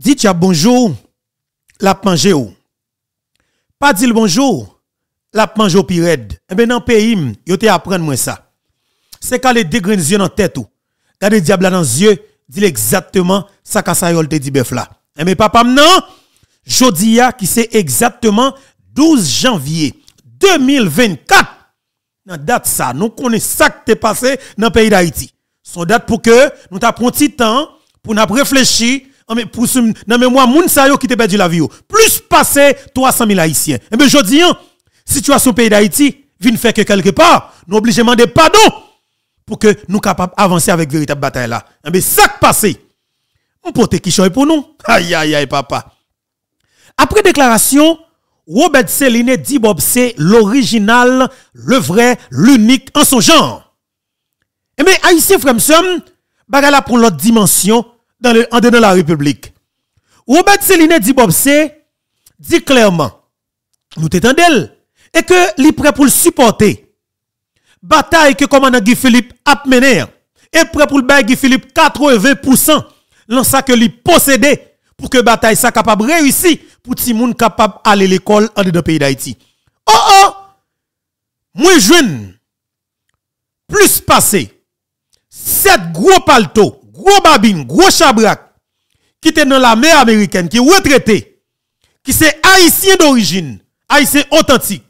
Dit ya bonjour, la mangé ou. Pas dit bonjour, la mangé au pired. Eh bien, dans le pays, yo te apprendre moi ça. C'est quand les deux yeux dans tête ou. Gade diable dans les yeux, dit exactement ça qu'a ça te dit bœuf là. Eh bien, papa, non, jodi ya qui c'est exactement 12 janvier 2024. Dans date ça, nous connaissons ça qui est passé dans le pays d'Haïti. Son date pour que nous t'apprenons un petit temps pour nous réfléchir mais pour dans mémoire moun sa yo qui te perdu la vie plus passé 300 000 haïtiens. Et eh bien je dis situation pays d'Haïti vient faire que quelque part nous obligés demander pardon pour que nous capables d'avancer avec véritable bataille là. Et eh bien ça qui passé on porte qui pour nous? Aïe aïe aïe papa. Après déclaration Robert Céline dit Bob c'est l'original le vrai l'unique en son genre. Et eh bien haïtien frère bagala pour l'autre dimension dans le, en dedans la République. Robert Céline dit Bob dit clairement, nous t'étendons, et que est prêt pour le supporter. Bataille que commandant Guy Philippe a mené, et prêt pour le Guy Philippe 80% dans ça que lui possédé pour que bataille ça capable réussir pour le monde capable aller à l'école en dedans pays d'Haïti. Oh oh! Moi jeune, plus passé, sept gros palto gros babine, gros chabrak, qui était dans la mer américaine, qui est retraité, qui c'est haïtien d'origine, haïtien authentique.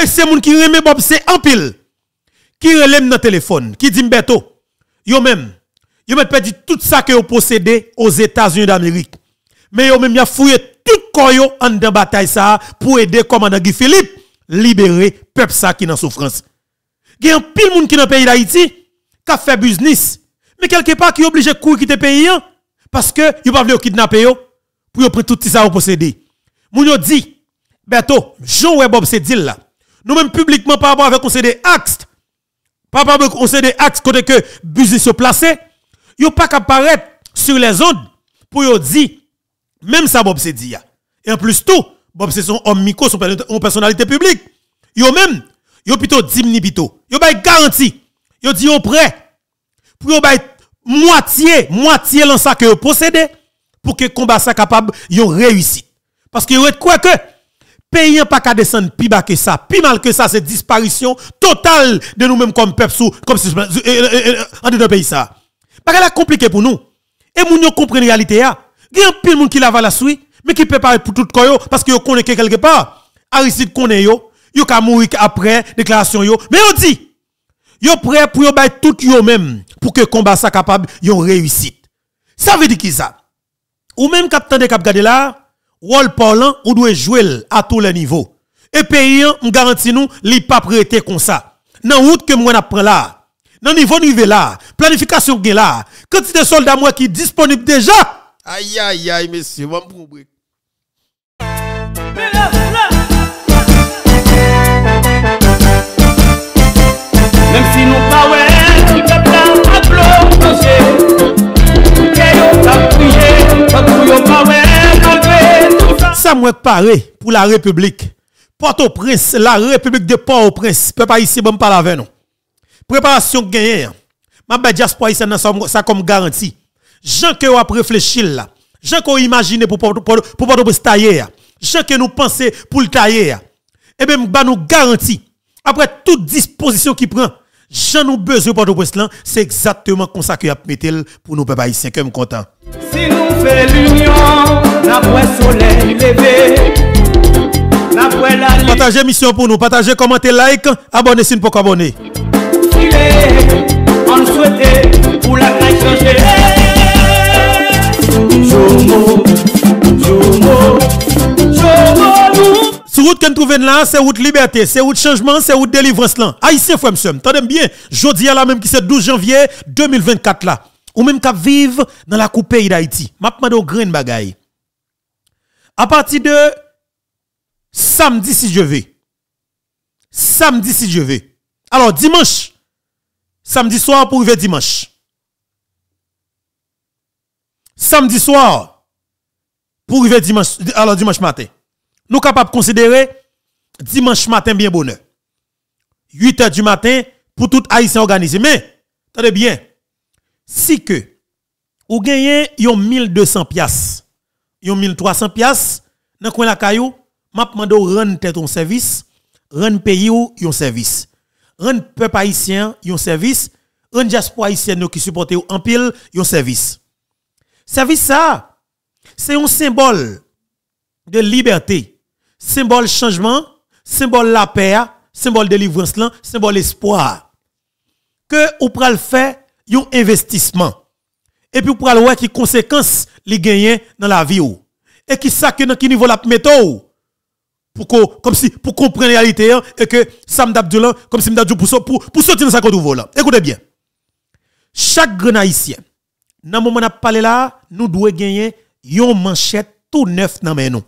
Et c'est moun qui remet Bob c'est en pile, qui relève dans téléphone, qui dit Mbeto, yo même, yo même perdu tout ça que vous possédez aux États-Unis d'Amérique. Mais yo même fouillé tout koyo en de bataille ça pour aider commandant Guy Philippe libérer peuple ça qui est en souffrance. Il y a un pile moun qui dans pays d'Haïti qui fait business mais quelque part qui est obligé de courir quitter le pays hein? parce que il pas kidnapper pour prendre tout ça au posséder. Moun dit Beto, Jean Webob c'est dit là. Nous même publiquement par rapport avec conseil des axes par rapport avec conseil des axes côté que business se placé, yo pas apparaître sur les ondes pour dire même ça Bob c'est dit Et en plus tout, Bob c'est son homme micro, son personnalité publique. Yo même, yo plutôt dimni plutôt. Yo bay garantie. Yo dit yo prêt pour yon moitié, moitié ça que vous possédez pour que le combat soit capable yon réussite. Parce que vous quoi que pays pas qu'à descendre plus bas que ça, plus mal que ça, c'est disparition totale de nous-mêmes comme peuple comme si en dedans pays ça. Parce que compliqué pour nous. Et moun yo comprennent la réalité ya. Il y a pile monde qui lave la suite, mais qui prépare pour tout koyo parce que yo connaît quelque part. Aristide connaît yo, yo ka mourir après déclaration yo, mais on dit yo prêt pour yo tout yo même pour que combat ça capable yon réussite. Ça veut dire qui ça? Ou même capitaine de cap gade là, rôle parlant ou doit jouer à tous les niveaux. Et pays on garantit nous li pas prêter comme ça. Dans route que moi prend là, dans niveau niveau là, planification gen là, quantité de soldats moi qui disponible déjà. Aïe aïe aïe monsieur, va me Si nous pas ouais, qui peuple a applaudi, que yo t'a prié, quand yo pas ouais, Ça m'a paré pour la République. Port-au-Prince, la République de Port-au-Prince, peuple ici bon parler avec nous. Préparation gagnée. Ma belle diaspora ici ça comme garantie. Jean que a réfléchi là. Jean qu'on imagine pour pour pour Port-au-Prince tailler. Jean que nous penser pour le tailler. Et bien nous garantie après toute disposition qui prend J'en nous besoin pour le c'est exactement comme ça que a mettre pour nous peuple haïtien comme content. Si nous faisons l'union, la soleil levé. Partagez mission pour nous, partagez, commentez, like, abonnez si vous pas abonner. On pour la changer. Sur route qu'on trouve là, c'est route liberté, c'est route changement, c'est route délivrance là. Haïtien frère monsieur, attendez bien, jodi à la même qui c'est 12 janvier 2024 là. Ou même qu'à vivre dans la coupe pays d'Haïti. M'a demandé au grain bagaille. À partir de samedi si je vais. Samedi si je vais. Alors dimanche. Samedi soir pour arriver dimanche. Samedi soir pour arriver dimanche alors dimanche matin nous capables de considérer dimanche matin bien bonheur. 8 h du matin pour tout haïtien organisé. Mais, attendez bien, si que, ou gagnez yon 1200 piastres yon 1300 pièces dans coin la caillou, m'a demandé rendre ton service, rendre pays ou yon service. Rendre peuple haïtien yon service, rendre diaspora haïtienne qui supporte en pile yon service. Service ça, c'est un symbole de liberté, symbole changement, symbole la paix, symbole délivrance, symbole espoir. Que ou pral faire un investissement. Et puis ou pral voir qui conséquences li gagner dans la vie ou. Et qui ça que dans qui niveau la méthode pour comme si pour comprendre la réalité hein, et que Sam Abdullah comme si m'dadjou pour pour pour sortir dans sa côte. Écoutez bien. Chaque grand haïtien dans moment n'a parlé là, nous devons gagner une manchette tout neuf dans nous.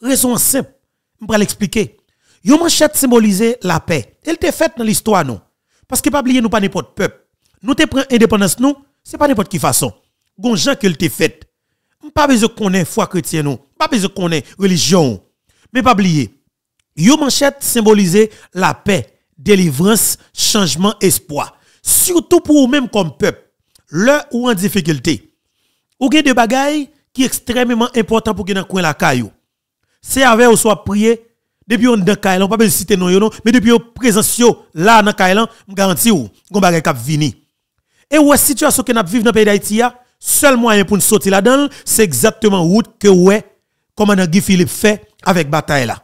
Raison simple, je vais l'expliquer. Une manchette symbolise la paix. Elle était faite dans l'histoire non? Parce que pas oublier nous pas n'importe peuple. Nous te prenons indépendance nous, c'est pas n'importe qui façon. Gon gens qu'elle te fait. Pas besoin connaître foi chrétienne nous, pas besoin connaître religion. Mais pas oublier. Une manchette symbolise la paix, délivrance, changement, espoir. Surtout pour vous-même comme peuple là ou en difficulté, ou gen de bagailles qui extrêmement important pour que dans coin la caillou. C'est avec ou soit prier depuis on dans caillou, pas besoin citer non? Non, mais depuis on présence là dans caillou, me garantis ou gon bagay k'ap vini. Et ouais situation que n'a vivre dans pays d'Haïti seul moyen pour nous sortir là-dedans, c'est exactement route que ouais commandant Guy Philippe fait avec bataille là.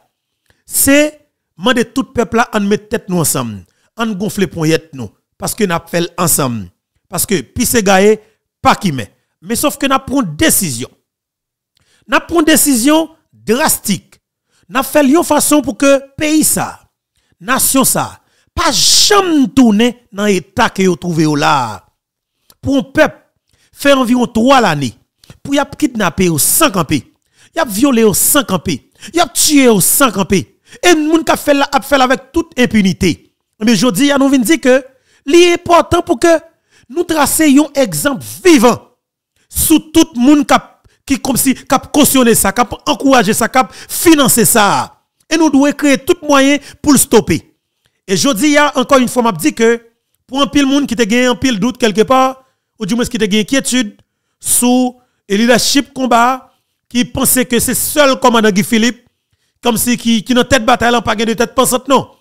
C'est demander tout peuple là en mettre tête nous ensemble, en gonfler poignette nous parce que n'a fait ensemble. Parce que pisse gaye, pas qui met. Mais sauf que nous pris une décision. Nous pris une décision drastique. Nous fait une façon pour que pays ça, nation ça, pas jamais tourner dans l'état que vous trouvez là. Pour un peuple, faire environ 3 l'année, pour y a kidnapper ou sans camper, a violé ou sans camper, y a tué ou sans camper. Et moun ka fait la fait avec toute impunité. Mais je dis, nous vient dire que l'important pour que nous tracer un exemple vivant sous tout le monde qui comme si cap cautionner ça, cap encourager ça, cap financer ça. Et nous devons créer tout moyen pour le stopper. Et je dis encore une fois m'a dit que pour un pile monde qui te gagne un pile doute quelque part ou du moins qui te gagne inquiétude sous le leadership combat qui pensait que c'est seul commandant Guy Philippe comme si qui qui dans tête bataille pas de tête pensante non.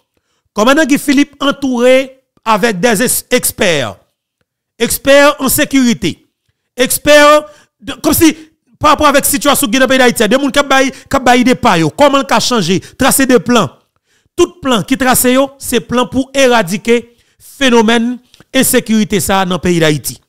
Commandant Guy Philippe entouré avec des experts expert en sécurité, expert comme si par rapport avec la situation dans le pays d'Haïti, des gens qui ont des pas, comment le changer, tracer des plans. Tout plan qui trace c'est plan pour éradiquer phénomène insécurité ça dans le pays d'Haïti.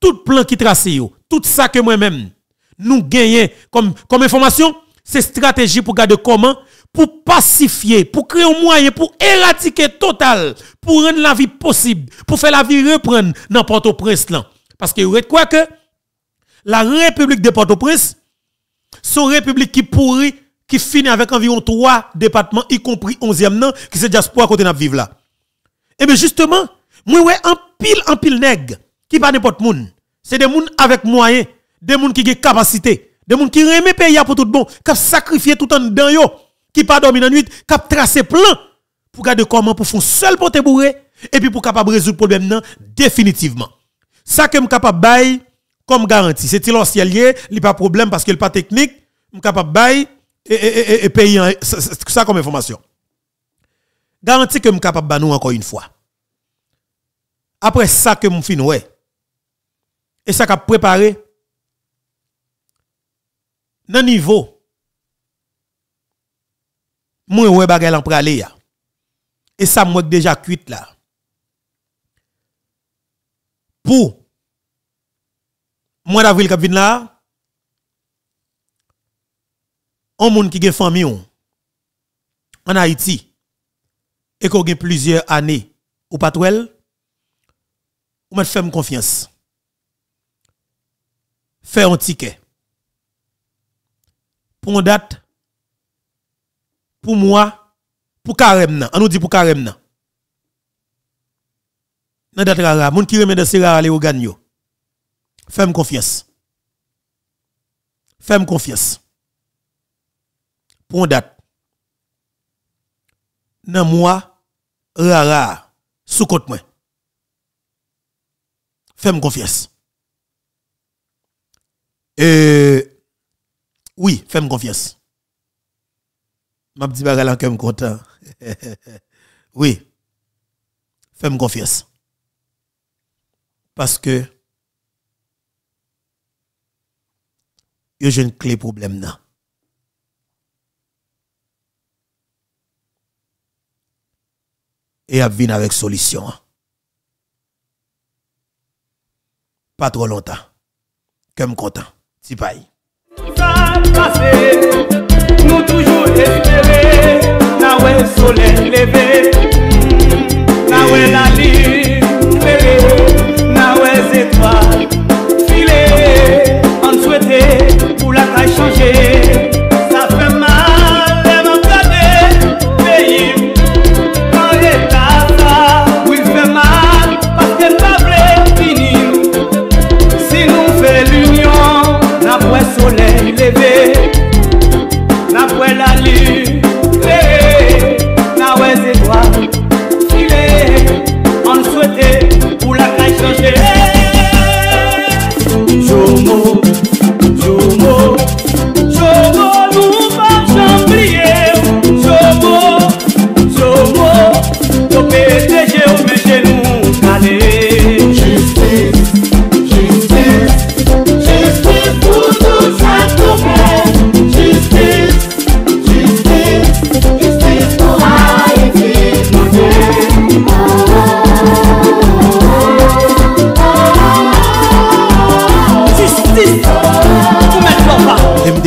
Tout plan qui trace tout ça que moi-même nous gagnons comme, comme information, c'est stratégie pour garder comment? Pour pacifier, pour créer un moyen pour éradiquer total, pour rendre la vie possible, pour faire la vie reprendre dans Port-au-Prince Parce que vous quoi que la République de Port-au-Prince, une république qui pourrit, qui finit avec environ trois départements, y compris 11e nan, qui c'est diaspora côté n'a vivre là. Et eh bien justement, moi ouais un pile en pile nègre qui pas n'importe monde. C'est des gens avec moyens, des gens qui ont capacité, des gens qui remet pays pour tout bon, qui sacrifié tout en dedans qui pas dormi la nuit, qui tracé plan pour garder comment pour faire seul porte bourré et puis pour capable résoudre le problème définitivement. Ça que je capable comme garantie, c'est l'ancien lié, il pas problème parce qu'il pas technique, je capable bail et, et, et, payer ça comme information. Garantie que je capable nous encore une fois. Après ça que je fin ouais. Et ça qu'a préparé dans niveau moi ouais bagay en pralé ya. Et ça moi déjà cuite là. Pour mois d'avril qui vient là, un monde qui a famille en Haïti et qui a plusieurs années ou pas ou m'a fait confiance. Faire un ticket. Pour une date pour moi, pour carême On nous dit pour carême. Nan date rara, moun qui remet de ces rara les. Fais-moi confiance. Fais-moi confiance. Pour une date. Nan moi, rara, sous côte moi. Fais-moi confiance. Et Oui, fais-moi confiance. M'a dit bagarre que content. oui. Fais-moi confiance. Parce que j'ai une clé problème là. Et venir avec solution. Pas trop longtemps. Comme content. Si paille. Nous toujours espérer, na soleil levé, na la lune levé, na ouais étoiles pour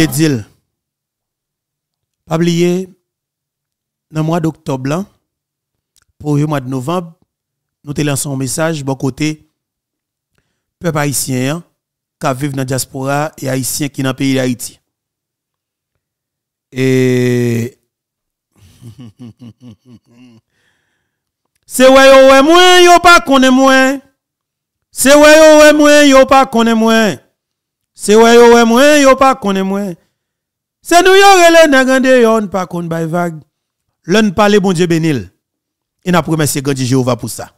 MD Dil. Pas oublier, dans le mois d'octobre, pour le mois de novembre, nous te lançons un message, bon côté, peuple haïtien, qui vivent dans la diaspora et haïtiens qui dans le pays d'Haïti. Et. C'est ouais yo ouais yo pas connaît moi. C'est ouais yo ouais moi yo pas connaît moi. C'est ouais yo ouais moi yo pas connaît moi. C'est nous yo relé nèg yo on pas connaît bay vague. L'on parler bon Dieu bénil. Et n'a remercier grand Jéhovah pour ça.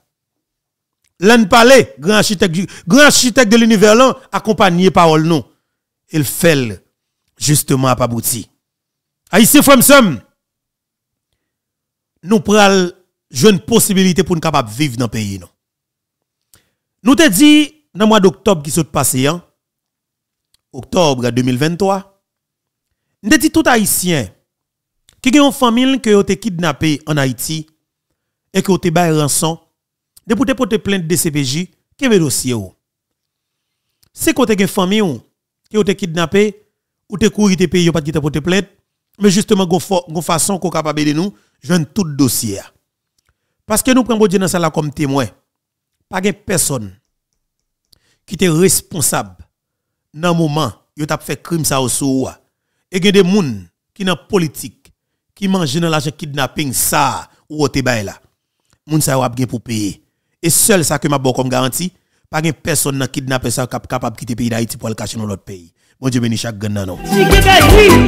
L'on parler grand architecte grand architecte de l'univers là accompagné parole non. Il fait justement à pas abouti. Haïtien frère somme nous pral une possibilité pour nous capable vivre dans le pays. Nous te dit dans le mois d'octobre qui s'est passé hein, octobre 2023 nous dit tout haïtien qui a une famille qui a été kidnappé en Haïti et qui a été bail rançon depuis te porter plainte de CPJ qui est dossier ou c'est côté une famille qui a été kidnappé ou te couru te pays pas te porter plainte mais justement gon façon qu'on capable de nous joindre tout dossier parce que nous prenons Dieu dans comme témoin. Pas de personne qui était responsable dans le moment où t'a fait crime ça au sou et gen des moun qui dans politique qui mange dans l'argent kidnapping ça ou au bail là moun ça a bien pour payer et seul ça que m'a bon comme garantie pas de personne dans kidnapper ça cap- capable quitter le pays d'Haïti pour le cacher dans l'autre pays bon Dieu bénisse chaque non Si qui gagne,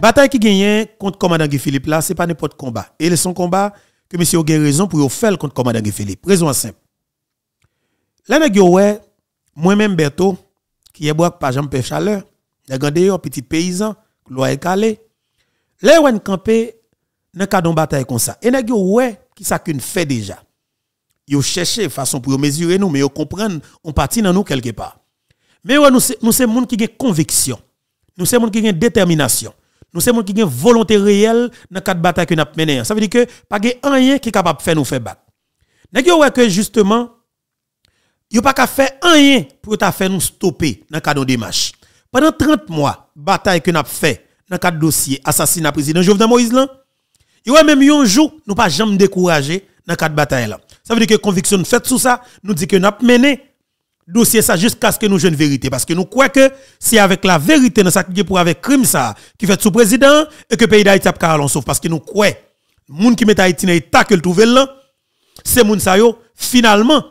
Bataille qui gagne contre commandant Guy Philippe là, c'est pas n'importe combat. Et son combat que monsieur a gen raison pour yo faire contre commandant Guy Philippe. Raison simple. Là nèg moi-même Berto qui est bois pas jambe chaleur, regardez yo petit paysan, loi calé. Là on campé dans cadre bataille comme ça. Et nèg yo ouais qui ça qu'une fait déjà. Yo chercher façon pour mesurer nous mais yo comprendre on parti dans nous quelque part. Mais ouais, nous nous c'est monde qui a conviction. Nous c'est monde qui a détermination. Nous monde qui a volonté réelle dans cadre bataille que nous avons mené. Ça veut dire que pas de rien qui est capable de faire nous faire battre. Nèg ouais que justement yo pas qu'à faire rien pour ta faire nous stopper dans cadre de démarche. Pendant 30 mois, bataille que avons fait dans cadre dossier assassinat président Jovenel Moïse là, yo même un jour nous pas jamais décourager dans cadre bataille là. Ça veut dire que conviction faite sous ça, nous dit que avons mené dossier ça jusqu'à ce que nous jouions vérité parce que nous croyons que c'est avec la vérité dans ça qui pour avec crime ça qui fait sous président et que pays d'Haïti a pas sauf parce que nous croyons moun qui met Haïti dans l'état que le trouve là c'est moun sa yo finalement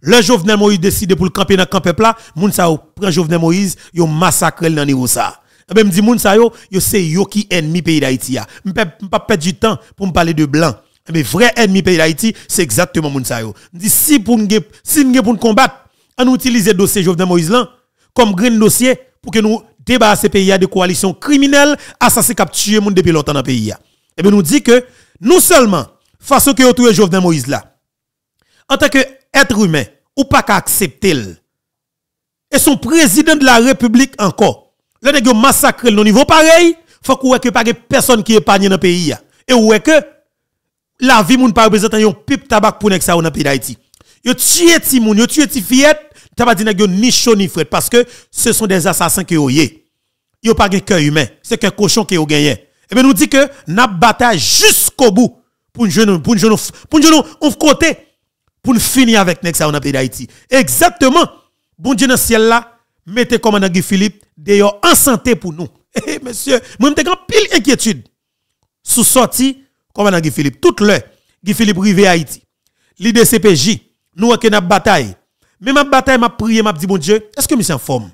le Jovenel Moïse décide pour le camper dans camp peuple là moun sa yo prend Jovenel Moïse yo massacre dans niveau ça et ben me dit moun sa yo yo c'est yo qui ennemi pays d'Haïti ya. M'pa pas perdre du temps pour me parler de blanc. Mais vrai ennemi pays d'Haïti c'est exactement moun sa yo. Dit si pour nous si nous pour nous combattre on utilise le dossier Jovenel Moïse là comme grand dossier pour que nous débarrasser pays de coalitions criminelles, assassins capturés moun depuis longtemps dans le pays. Et bien nous dit que nous seulement au que autour Jovenel Moïse là en tant que être humain ou pas qu'à accepter et son président de la République encore. Le nèg massacre le niveau pareil, faut qu'on que pas personne qui épargne dans le pays et ouais que la vie moun pas représenter un pipe tabac pour nek ça dans pays d'Haïti. Yo tué ti moun, yo tué ti fillette, t'as dit nèg ni chaud ni fret parce que ce sont des assassins qui ont yé. Yo pas un cœur humain, c'est qu'un cochon qui ont gagné. Et bien nous dit que n'a bataille jusqu'au bout pour jeune pour pour pour finir avec dans le pays d'Haïti. Exactement. Bon Dieu dans le ciel là, mettez commandant Guy Philippe d'ailleurs en santé pour nous. Eh monsieur, moi m'te grand pile inquiétude. Sous sorti commandant Guy Philippe toute l'heure Guy Philippe rivé Haïti. L'IDCPJ nous avons une bataille. Mais ma bataille m'a prié m'a dit bon Dieu, est-ce que monsieur en forme?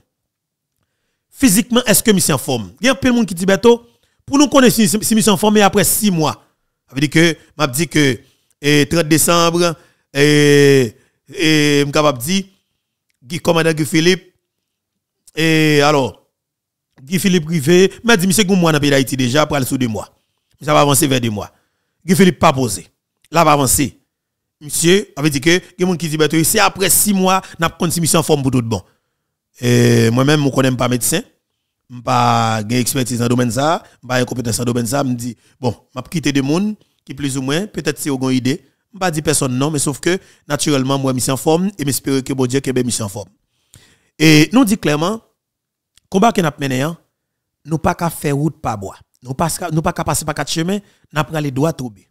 Physiquement, est-ce que monsieur en forme? Il y a plein de monde qui dit pour nous connaître si monsieur en forme après 6 mois. Ça veut dire que m'a dit que eh, 30 décembre et et capable dire Guy commandant Guy Philippe et alors Guy Philippe privé m'a dit monsieur moi dans pays d'Haïti déjà pour aller sous deux mois. Ça va avancer vers deux mois. Guy Philippe pas posé. Là va avancer. Monsieur avait dit que des gens qui disent c'est après six mois n'a pas mission en forme pour tout bon. Et moi-même je connais pas médecin. Je pas une expertise dans le domaine ça, pas une compétence dans le domaine ça, me dit bon, m'a quitter des gens qui plus ou moins peut-être c'est une idée. Je pas dire personne non mais sauf que naturellement moi mission en forme et m'espérer que bon Dieu que mission en forme. Et nous dit clairement combat que n'a mené hein, nous pas qu'à faire route pas bois. Nous pas nous pas qu'à passer par quatre chemins, n'a prend les doigts trouver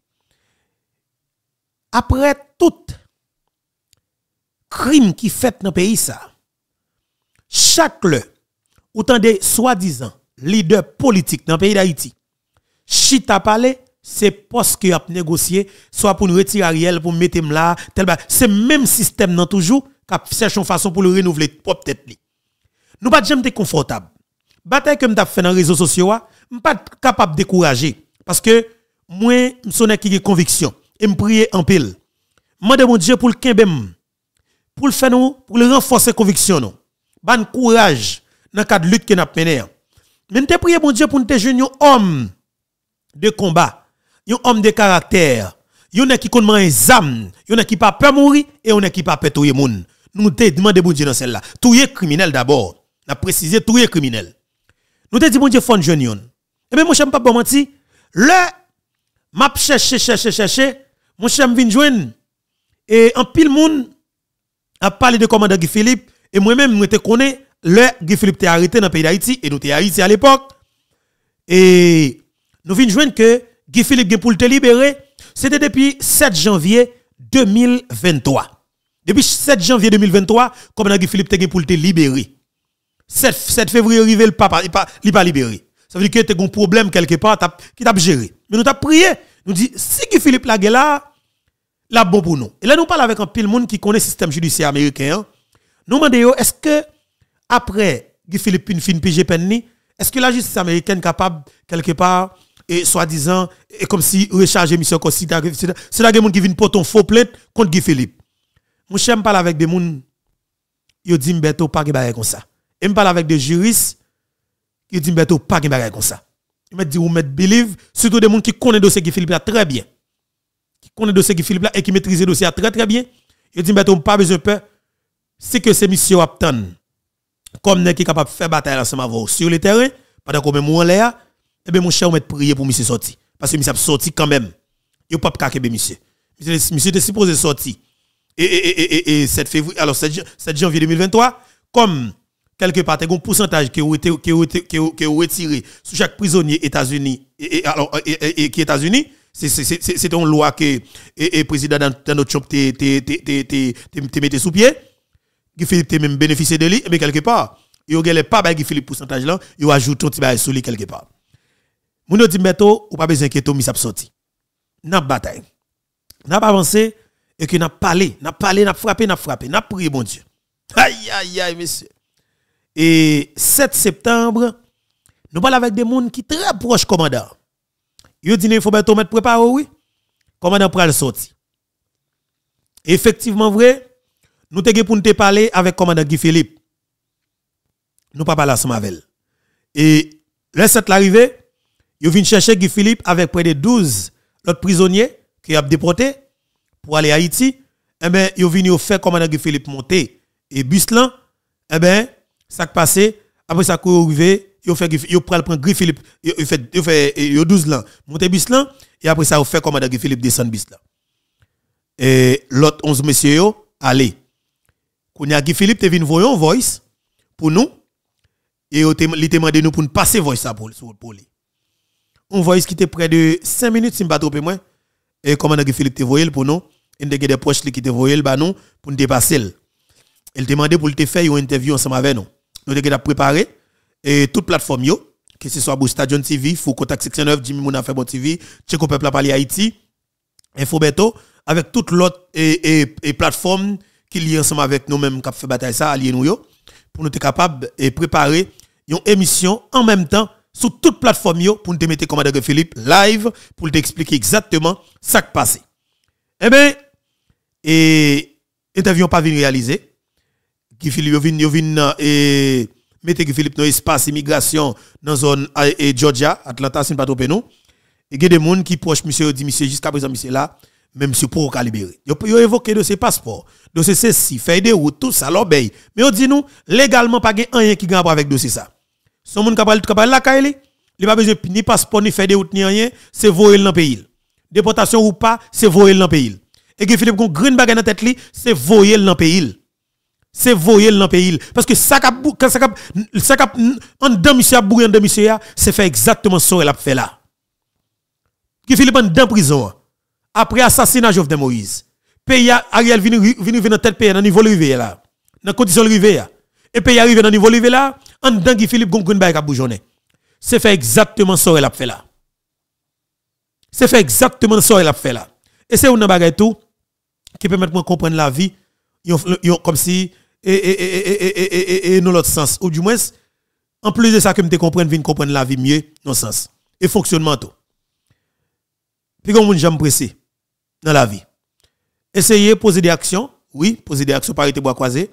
après tout crime qui fait dans le pays ça, chaque le, autant de soi-disant leader politique dans le pays d'Haïti, chita parlé, c'est parce qu'il a négocié, soit pour nous retirer Ariel, pour mettre là, tel C'est même système dans toujours, qui cherche une façon pour le renouveler propre tête. Nous pas jamais confortable. Bataille que m't'a fait dans les réseaux sociaux, suis pas capable de décourager. Parce que moi, suis qui conviction et me prier en pile. Mande mon Dieu pour le kembem, pour le faire nous, pour le renforcer conviction nous. Ban courage dans cadre lutte que nous mené. Mais nous te prier mon Dieu pour nous te un homme de combat, un homme de caractère, un qui connaît les âmes, un qui pas peur mourir et un qui pas peur tuer moun. Nous te demandé mon Dieu dans celle-là. Tuer criminel d'abord. N'a précisé tuer criminel. Nous te dit mon Dieu fond jeune Et eh bien mon cher pas bon menti, le m'a chercher chercher chercher mon cher vinn joindre. Et en pile monde a parlé de commandant Guy Philippe. Et moi-même je te connais. Le Guy Philippe était arrêté dans le pays d'Haïti et nous étions Haïti à l'époque. Et nous venons joindre que Guy Philippe pour te libérer c'était depuis 7 janvier 2023 depuis 7 janvier 2023 commandant Guy Philippe était pour te libérer 7, 7 février arrivé le papa il pas pas libéré ça veut dire que tu as un problème quelque part qui t'a géré mais nous t'a prié nous dit si Guy Philippe la là la bon pour nous. Et là, nous parlons avec un pile monde qui connaît le système judiciaire américain. Hein. Nous demandons, est-ce que, après Guy Philippe fin PG est-ce que la justice américaine est capable, quelque part, et soi-disant, et comme si recharger mission c'est là des gens qui viennent pour faux plainte contre Guy Philippe. Moi, je parle avec des gens, ils disent, Mbeto, pas de comme ça. Et je parle avec des juristes, ils disent, Mbeto, pas de comme ça. Ils me disent, vous mettez believe, surtout des gens qui connaissent le dossier Guy Philippe très bien qui connaît le dossier qui Philippe là et qui maîtrise le dossier très très bien. Il dit, mais pas besoin de peur. C'est que ces missions obtiennent comme n'est qui capable de faire bataille ensemble sur le terrain, pendant qu'on met moi là, et bien mon cher, on met prier pour monsieur sortir. Parce que monsieur a sorti quand même. Il pas de monsieur. Monsieur était supposé sortir. Et, et, et, et, 7 février, alors 7, janvier 2023, comme quelque part, il y a un pourcentage qui a qui retiré sur chaque prisonnier États-Unis, et, alors, et, qui États-Unis, c'est une loi que le président notre chambre te mettait sous pied. Guy Philippe même bénéficié de lui, mais quelque part, il n'y a pas de Guy Philippe pourcentage là, il ajoute un petit peu sur lui quelque part. Moun dit meto ou pas besoin que Tommy s'ap sorti. N'a bataille. N'a pas avancé et que n'a parlé, n'a parlé, n'a frappé, n'a frappé, n'a prié bon Dieu. Aïe aïe aïe monsieur. Et 7 septembre, nous parlons avec des gens qui très proches commandant. Yo dit il faut mettre préparer oui. Commandant pral sorti. Effectivement vrai, nous te pour nous parler avec commandant Guy Philippe. Nous pas parler ensemble. Et là c'est l'arrivée, ils viennent chercher Guy Philippe avec près de 12 autres prisonniers qui a déportés pour aller à Haïti. Eh ben, ils viennent faire commandant Guy Philippe monter et bus eh ben, ça qui après ça qu'on arrivé, ils fait ils prend Guy Philippe, ils fait ils fait ils 12 là, monter bus et après ça on fait commandant Guy Philippe descendre bus là. Et l'autre 11 messieurs yo, allez. Quand y a Guy Philippe te vinn voyon voice pour nous et il te demandé nous pour nous passer voice ça pour pour lui. On voice qui était près de 5 minutes si pas trop et commandant Guy Philippe te voyé pour nous, il a des proches qui te voyé bah nous pour nous dépasser. Il demandé pour te faire une interview ensemble avec nous. Nous avons préparé et toute plateforme que ce soit Stadion TV, Fou Contact Section 9, Jimmy Mouna bon TV, Tcheko Peuple parlé Haïti, Infobeto, avec toute l'autre et, et, et plateforme qui lient ensemble avec nous-mêmes qui fait bataille ça, nous pour nous être capable de préparer une émission en même temps sur toute plateforme pour nous te mettre commandeur Philippe live pour t'expliquer exactement ce qui passe. Eh bien, et interview pas venu réaliser. Guy Philippe vient vient et mettez Guy Philippe dans espace immigration dans zone et Georgia, Atlanta, c'est pas trop nous. Et il y a des gens qui proche monsieur dit monsieur jusqu'à présent monsieur là même si pour libérer. Yo yo évoqué de ces passeports, de ces ceci, fait des routes, tout ça l'obéi. Mais on dit nous légalement pas rien qui gagne avec dossier ça. Son monde capable capable la kaili, il pas besoin ni passeport ni fait des routes ni rien, c'est voyer dans pays. Déportation ou pas, c'est voyer dans pays. Et que Philippe gon green bagay dans tête c'est voyer dans pays. C'est voyer dans pays parce que ça cap ça cap ça cap en dedans monsieur bourri en dedans monsieur c'est fait exactement ça elle a fait là. Qui Philippe en dedans prison après assassinat Jovenel Moïse. Pays Ariel venu venu dans tête pays dans niveau rivière là. Dans condition rivière. Et pays arrivé dans niveau rivière là, en dedans Philippe gon green bagay cap boujonner. C'est fait exactement ça elle a fait là. C'est fait exactement ça elle a fait là. Et c'est une bagaille tout qui permet de comprendre la vie comme si et et et et dans l'autre sens ou du moins en plus de ça que me comprendre vinn comprendre la vie mieux dans sens et fonctionnement tout. Puis comme j'aime pressé dans la vie. Essayez poser des actions, oui, poser des actions par été bois croisé,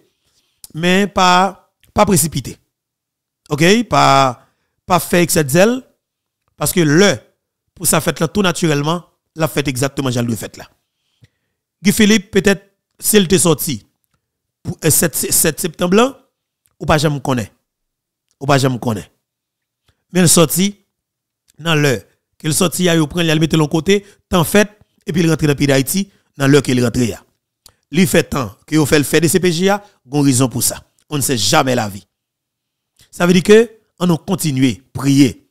mais pas pas précipiter. OK, pas pas faire avec cette zèle parce que le pour ça fait là tout naturellement, la fête exactement j'ai le fait là. Guy Philippe, peut-être, s'il te sorti pour 7, 7 septembre là, ou pas jamais connaît. Ou pas jamais connaît. Mais il sorti dans l'heure. Qu'il sorti, il prend, il mettre de côté, temps fait, et puis il rentre dans le pays d'Haïti, dans l'heure qu'il rentre. Il fait temps qu'il fait le fait de CPJA, il raison pour ça. On ne sait jamais la vie. Ça veut dire que, on continue, prier.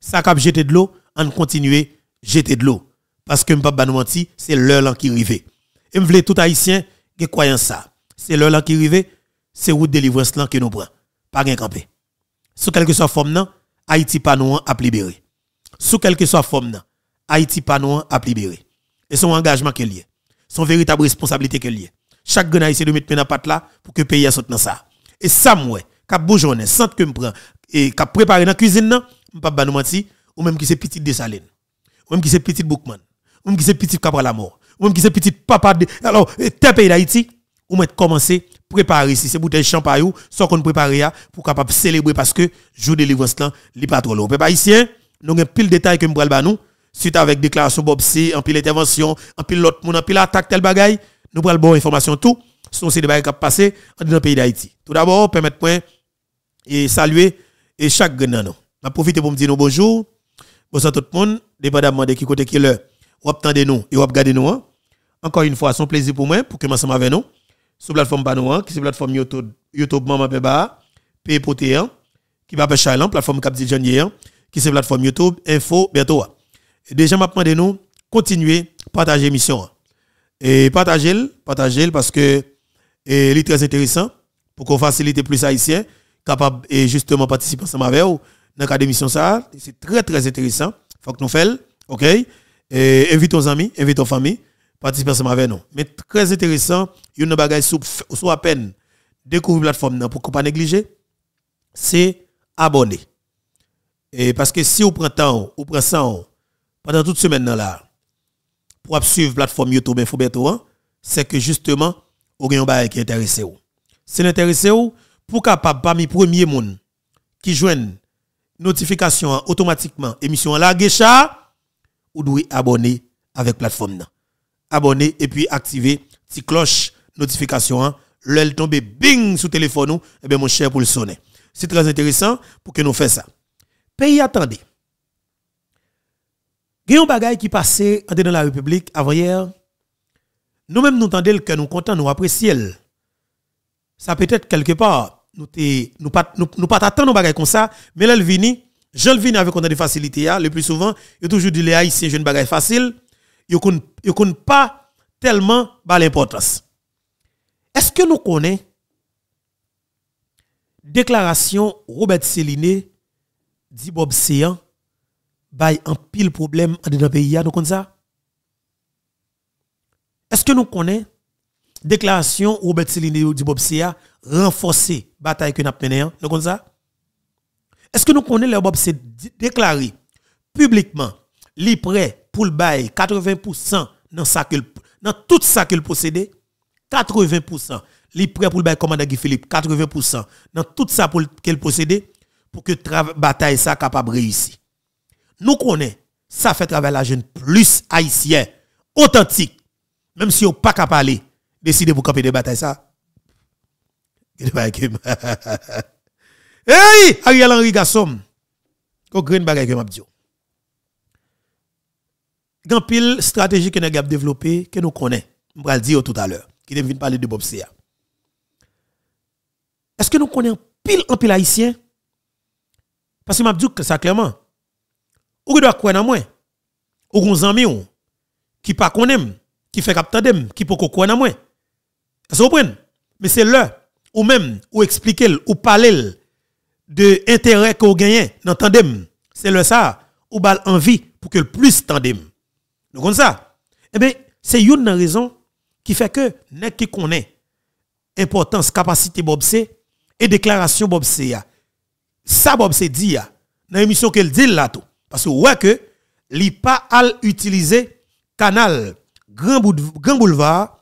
Ça cap jeter de l'eau, on continue, jeter de l'eau. Parce que pas nous mentir, c'est l'heure qui arrive. Et me tout haïtien qui croyant ça. C'est l'heure qui arrive, c'est route délivrance là que nous prenons. Pas gain campé. Sous quelque soit forme nan, Haïti pas nous a libérer. Sous quelque soit forme nan, Haïti pas nous a libérer. Et son engagement qu'il y son véritable responsabilité qu'il y Chaque grand haïtien de mettre dans patte là pour que le pays sorte dans ça. Et ça moi, cap bougeonner, sans que me prend et cap préparer dans cuisine nan, pas nous ou même qui c'est petit de saline. Ou même qui c'est petit bookman. Ou même qui c'est petit capra la mort ou même qui c'est petit papa de alors tel pays d'Haïti ou mettre commencer préparer ici ces bouteilles champagne soit qu'on prépare pour capable célébrer parce que jour de délivrance là li pas trop peuple haïtien nous avons pile détails que ba nous suite avec déclaration Bob C en pile intervention en pile l'autre monde en pile attaque tel bagaille nous pral bon information tout. Sont ces débats qui passé dans le pays d'Haïti. Tout d'abord permettez-moi et saluer et chaque grand nous m'a profiter pour me dire bonjour bonsoir tout le monde dépendamment de qui côté qui l'heure ou attendez nous et ou regardez nous. Hein. Encore une fois, c'est un plaisir pour moi pour que ensemble avec nous. Sur la plateforme Banouan, hein, qui est la plateforme YouTube, YouTube Maman Peba, P.P.T. qui va faire la plateforme Cap qui est la plateforme YouTube Info bientôt. Déjà, m'a demandé nous continuer partager l'émission. Et partager, partager parce que c'est très intéressant pour qu'on facilite plus haïtiens capable et justement participer ensemble avec vous dans la ça, c'est très très intéressant. Faut que nous fassions, OK? Et invite nos amis, invite nos familles, participer ensemble avec nous. Mais très intéressant, il y a une bagaille sous, sous à peine découvrir la plateforme pour ne pas négliger, c'est abonner. Et parce que si vous prenez temps, vous prenez pendant toute semaine là, pour suivre la plateforme YouTube Info c'est que justement, ou gen yon bagay qui intéressé ou. C'est intéressé ou pour capable parmi premier monde qui joignent notification automatiquement émission la gecha ou doit abonner avec plateforme. Abonner et puis activer petit cloche notification hein. l'elle tombe bing sur téléphone ou et bien mon cher pour le sonner. C'est très intéressant pour que nous fassions ça. Pays attendez. Il y a un bagay qui passait dans la République avant hier. Nous-mêmes nous entendons que nous comptons, nous apprécions. Ça peut être quelque part, nous ne nous pas nous, pas attendre bagay comme ça, mais là le vini, avec on des facilités le plus souvent, il toujours dit les haïtiens jeune bagay facile, ils ne connaissent pas tellement ba l'importance. Est-ce que nous connaissons déclaration Robert Céliné dit Bob Séan bay un pile problème dans le pays nous connaissons ça? Est-ce que nous connaissons déclaration Robert Céliné dit Bob Séan renforcer bataille que nous nous connaissons ça? Est-ce que nous connaissons le Bob Séan déclaré publiquement li prêt pour le bail 80% dans ça que dans tout ça qu'il possédait. 80% li prêt pour le bail commandant Guy Philippe 80% dans tout ça qu'il possédait pour que bataille ça capable réussir. Nous connaissons ça fait travailler la jeune plus haïtien authentique. Même si on pas capable décider pour camper des batailles ça hey Ariel Henry Gassom ko green bagay que m'a dit Gan pile stratégie que nous avons développé que nous connaissons. Je vais le dire tout à l'heure. Qui vient parler de Bob Sea. Est-ce que nous connaissons pile en pile haïtien? Parce que m'a dit ça clairement. Ou doit croire dans moi? Ou gon ami ou? Qui pas connaît qui fait capter qui peut croire dans moi? Vous comprenez? Mais c'est là ou même ou expliquer ou parler de intérêt que vous gagnez dans tandem. C'est le ça ou bal envie pour que le plus tandem. Nous comme ça? Eh bien, c'est une raison qui fait que nek qui connaît importance capacité Bobse et déclaration Bobse ya. Ça Bobse dit dans l'émission qu'elle dit là tout parce que ouais que li pas al utiliser canal Grand Boulevard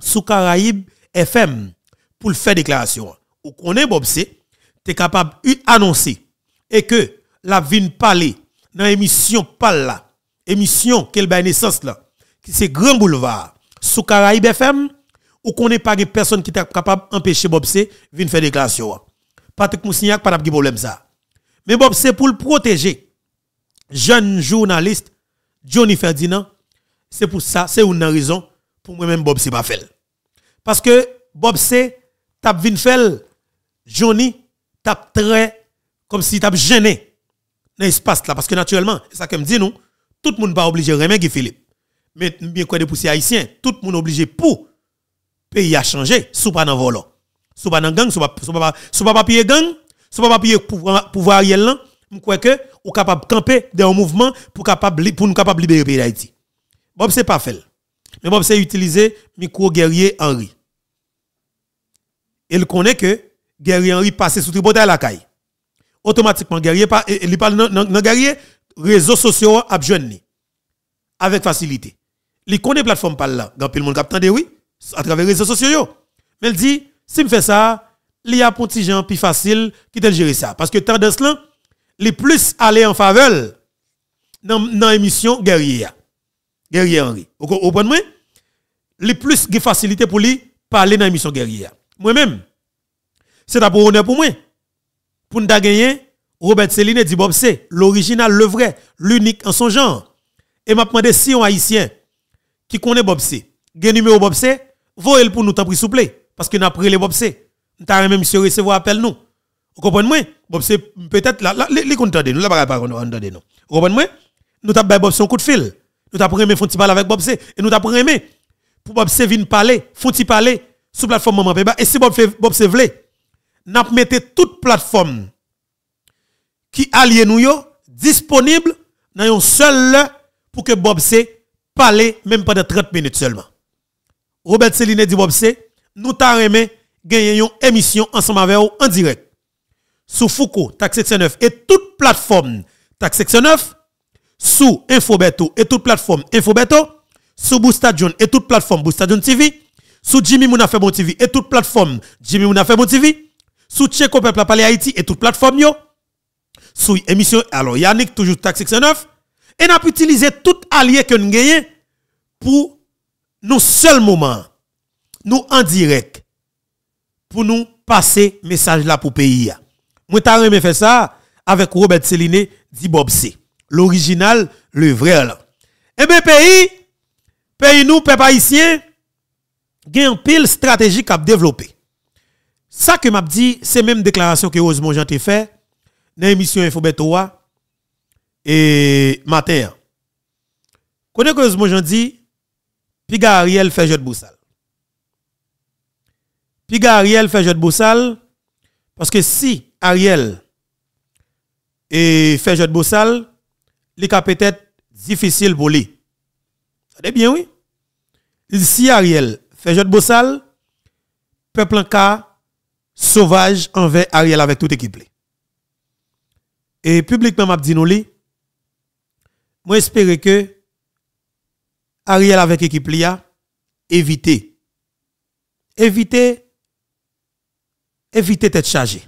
sous Caraïbe FM pour faire déclaration. Ou connaît Bobse tu capable d'annoncer et que la vine parler dans l'émission là émission qu'elle ba naissance là qui c'est Grand Boulevard sous Caraïbe FM ou qu'on n'est pas de personne qui est capable d'empêcher Bob C venir faire déclaration. Patrick Moussignac pas de problème ça. Mais Bob C pour le protéger jeune journaliste Johnny Ferdinand, c'est pour ça, c'est une raison pour moi-même Bob C pas fait. Parce que Bob C t'a vinn faire Johnny t'a très comme si t'a gêné dans l'espace là parce que naturellement, c'est ça que me dit nous tout le monde pas obligé de remettre Philippe. Mais bien quoi de pousser haïtien, tout le monde obligé pour pays a changé, sous pas dans volant. Sous pas dans gang, sous pas papier gang, sous pas papier pouvoir Ariel là, je crois que ou capable camper dans un mouvement pour capable pour nous capable libérer pays d'Haïti. Bob c'est pas fait. Mais Bob c'est utiliser micro guerrier Henri. Il connaît que guerrier Henri passe sous tripotage la caille. Automatiquement guerrier pas il parle dans guerrier réseaux sociaux avec facilité. Il connaît plateforme par là, grand le monde capte oui à travers les réseaux sociaux. Mais il dit si me fait ça, il y a un petit gens plus facile qui te gérer ça parce que tendance là, les plus aller en faveur dans dans émission guerrier. Guerrier Henri. Vous comprenez Les plus de facilité pour lui parler dans l'émission guerrier. Moi-même c'est d'abord honneur pour moi pour nous gagner Robert Céline dit Bob c'est l'original, le vrai, l'unique en son genre. Et m'a demandé si un haïtien qui connaît Bob C, gen numéro Bob C, voyez pour nous t'en prie plaît? Parce que n'a pris les Bob C. T'as même monsieur recevoir appel nous. Vous comprenez? Bob C peut-être les contendez nous là pas entendez nous. Vous comprenez? Nous t'a Bob C un coup de fil. Nous t'a pris font parler avec Bob C et nous t'a pris pour Bob C vienne parler, parler sur plateforme Maman Peba et si Bob Bob C voulait n'a mettez toute plateforme qui allie nous disponible dans un seul pour que Bob C parle même pendant 30 minutes seulement. Robert Céline dit Bob C, nous t'a gagner une émission ensemble avec vous en direct. Sous Foucault, Tax Section 9 et toute plateforme Tax Section 9, sous Infobeto et toute plateforme Infobeto, sous Boostadion et toute plateforme Boostadion TV, Sous Jimmy Mouna fait bon TV et toute plateforme Jimmy Mouna fait bon TV. Sous Tcheko Peuple parlé Haïti et toute plateforme yo. Sous émission alors Yannick toujours taxe 69 et n'a pu utiliser tout allié que nous gagnons pour nous seul moment nous en direct pour nous passer message là pour pays. Moi t'as faire ça avec Robert Céline dit Bob C. L'original, le vrai là. Eh bien pays pays nous peuple haïtien gen pile stratégique à développer. Ça que m'a dit, c'est même déclaration que Rosemont Jean fait dans l'émission Info Betoa et matin. Connais que Rosemont Jean dit, Piga Ariel fait jeu boussal. Piga Ariel fait jeu boussal parce que si Ariel fait jeu boussal, il peut-être difficile pour lui. Ça bien oui. Si Ariel fait jeu bossal, peuple en cas sauvage envers Ariel avec toute équipe. Et publiquement m'a dit nous moi j'espère que Ariel avec équipe là éviter éviter éviter d'être chargé.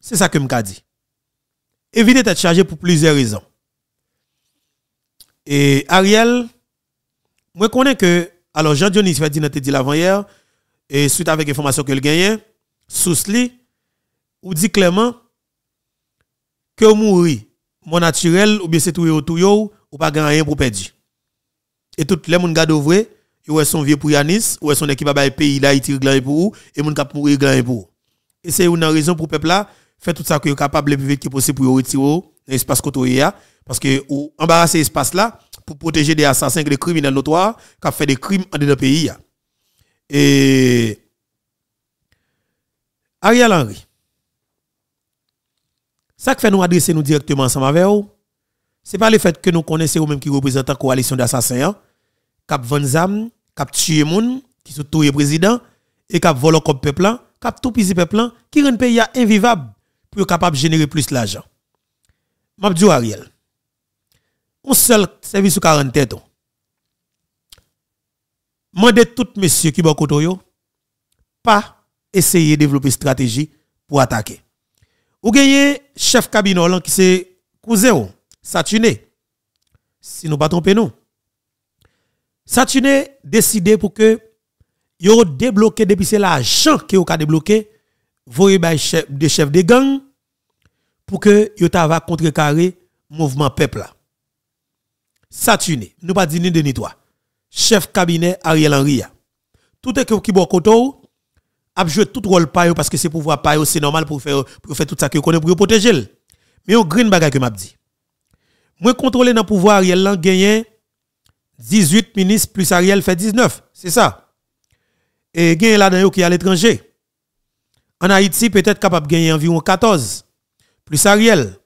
C'est ça que m'a dit. Éviter d'être chargé pour plusieurs raisons. Et Ariel moi connais que alors, Jean-Dionis Ferdinand te dit l'avant hier, et suite avec l'information que le gagne, sous ou dit clairement que mourir, mon naturel, ou bien c'est tout ou ou pas gagner pour perdre. Et tout les gens gade vrai, yo son vieux pour Yanis, ou son équipe ba pays d'Haïti pour ou, et moun kap mourir pour. Et c'est une raison pour peuple là, fait tout ça que capable le plus vite que possible pour retirer l'espace côté parce que ou embarrasser l'espace là pour protéger des assassins, des criminels notoires qui fait des crimes dans le pays. Et Ariel Henry, ça qui fait nous adresser nous directement ensemble avec vous, ce n'est pas le fait que nous connaissons même qui représentent la coalition d'assassins, qui ont zam, qui ont tué moun, qui sont tous les présidents, et ont volé comme peuple, qui ont tout pis peuple, qui rend pays invivable pour capable de générer plus d'argent. Mabdou Ariel un seul service sous 40 têtes. Mandez tout messieurs qui sont yo pas essayer de développer stratégie pour attaquer. Ou gagnez chef cabinet qui c'est cousin Satuné. Si nous pas tromper nous. Satuné décidé pour que yo débloqué depuis c'est l'argent que yo ka débloqué voyez des chef de chef de gang pour que yo va contrecarrer mouvement peuple là. Saturné, nous pas dire ni de ni toi. Chef cabinet Ariel Henry. Tout est qui bon koto a joué tout rôle pa parce que c'est pouvoir pa c'est normal pour faire pour faire tout ça que connaît pour protéger. Mais un green bagay que m'a dit. Moi contrôler dans pouvoir Ariel là gagné 18 ministres plus Ariel fait 19, c'est ça. Et gagné là dedans qui à l'étranger. En Haïti peut-être capable de gagner environ 14 plus Ariel.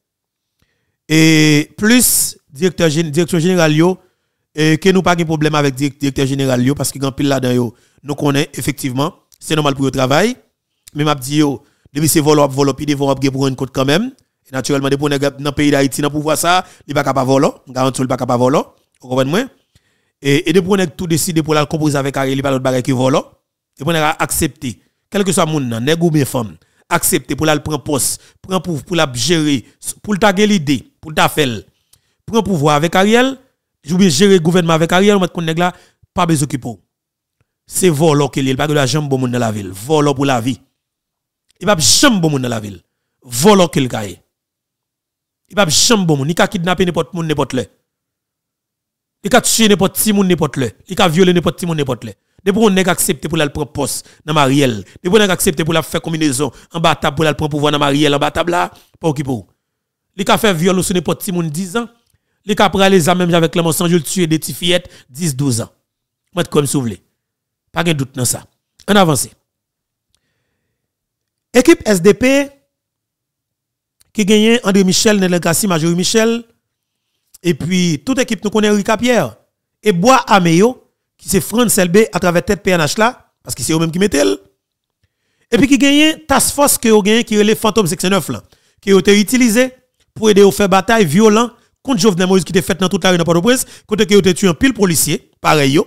Et plus directeur direction générale yo et que nous pas de problème avec directeur général yo parce que grand pile là-dedans nous connaît effectivement. C'est normal pour le travail. Mais m'a dit yo depuis c'est volo volo puis devant pour une compte quand même. Et naturellement depuis dans le pays d'Haïti dans pouvoir ça il pas capable voler. Garantie il pas capable voler. Vous comprenez et et depuis on tout décidé pour la composer avec Ariel pas l'autre bagage qui vole et on a accepté quel que soit moun nan nèg ou bien femme accepter pour la prendre poste prendre pour pour la gérer pour taguer l'idée pour ta faire prend pouvoir avec Ariel, je vais gérer le gouvernement avec Ariel, on va là, pas besoin de C'est volo qu'il il pas de la jambe bon dans la ville, volo pour la vie. Il pas jambe bon dans la ville. Volo qu'il gagne. Il pas jambe bon, il ka kidnapper n'importe monde n'importe le. Il ka tuer n'importe petit monde n'importe le. Il ka violer n'importe petit monde n'importe le. Depuis on n'est accepté pour la prendre poste dans Mariel. Depuis on n'est accepté pour la faire combinaison en bas pour la prendre pouvoir dans Mariel en bas là, pas occupé. Il ka faire viol sur n'importe petit monde 10 ans les cas les même avec Clément le tuer des petites fillettes 10 12 ans. Moi comme voulez. Pas de doute dans ça. On avance. Équipe SDP qui gagne André Michel, Nel Gassi, Major Michel et puis toute équipe nous connaît Rika Pierre et Bois Ameyo qui c'est France LB à travers tête PNH là parce que c'est eux même qui mettent et puis qui gagne task force qui gagne qui est le fantôme 69 là qui a été utilisé pour aider à faire bataille violente contre Jovenel Moïse qui était fait dans toute la rue de Port-au-Prince, côté que a tué un pile policier, pareil yo.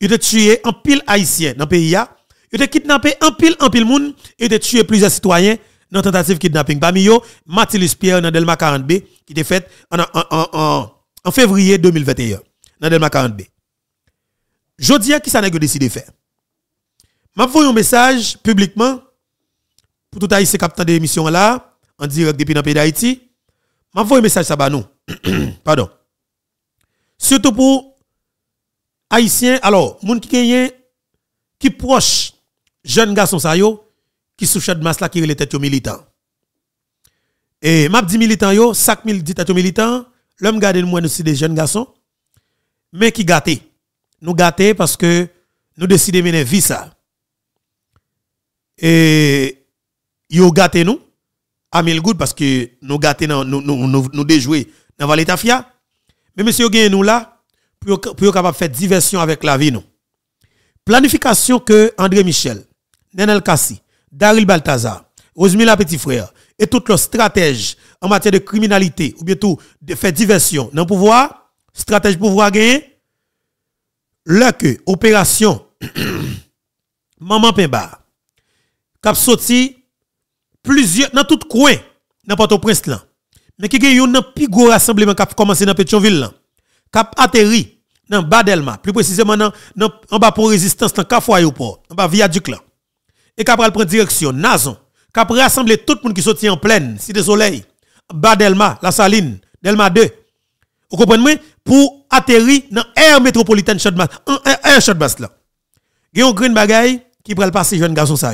Ils ont tué un pile haïtien dans le pays. Ils ont kidnappé un pile, un pile moun. Ils ont tué plusieurs citoyens dans tentative kidnapping. Parmi eux, Mathilus Pierre dans Delma 40B, qui était fait en, en, en, en, en février 2021. Dans Delma 40B. Jodi a qui ça n'a décidé de faire? M'a envoyé un message publiquement pour tout haïtien captant de l'émission là, en direct depuis le pays d'Haïti. M'a envoyé un message ça ba nous. Pardon. Surtout pour haïtiens, alors, moun qui gagne qui proche jeune garçon ça qui sous de masse là qui les tête militant. Et m'a dit militant yo, 5000 dit tête militant, l'homme garde moi aussi des jeunes garçons mais qui gâté. Nous gâté parce que nous décidons de mener vie ça. Et yo gâté nous à mille gouttes parce que nous gâté nous nous nous, nous déjouer dans Vallée Tafia. Mais monsieur gagne nous là pour pour capable faire diversion avec la vie nous. Planification que André Michel, Nenel Kassi, Daryl Baltazar, Rosemilla Petit Frère et toutes leurs stratèges en matière de criminalité ou bien tout de faire diversion dans le pouvoir, stratège pouvoir gagner, là que opération Maman Pemba, cap sorti plusieurs dans tout coin dans Port-au-Prince là. Mais qui gagne un plus gros rassemblement qui a commencé dans Pétionville là. Cap atterri dans Badelma, plus précisément dans, en bas pour résistance dans Kafou aéroport, en bas viaduc là. Et cap prendre direction Nazon, cap rassembler tout le monde qui sorti en pleine, Cité Soleil, Badelma, La Saline, Delma 2. Vous comprenez? Pour atterrir dans air métropolitaine Chadmas, un air Chadmas là. Il y a un green bagaille qui le passer jeune garçon ça.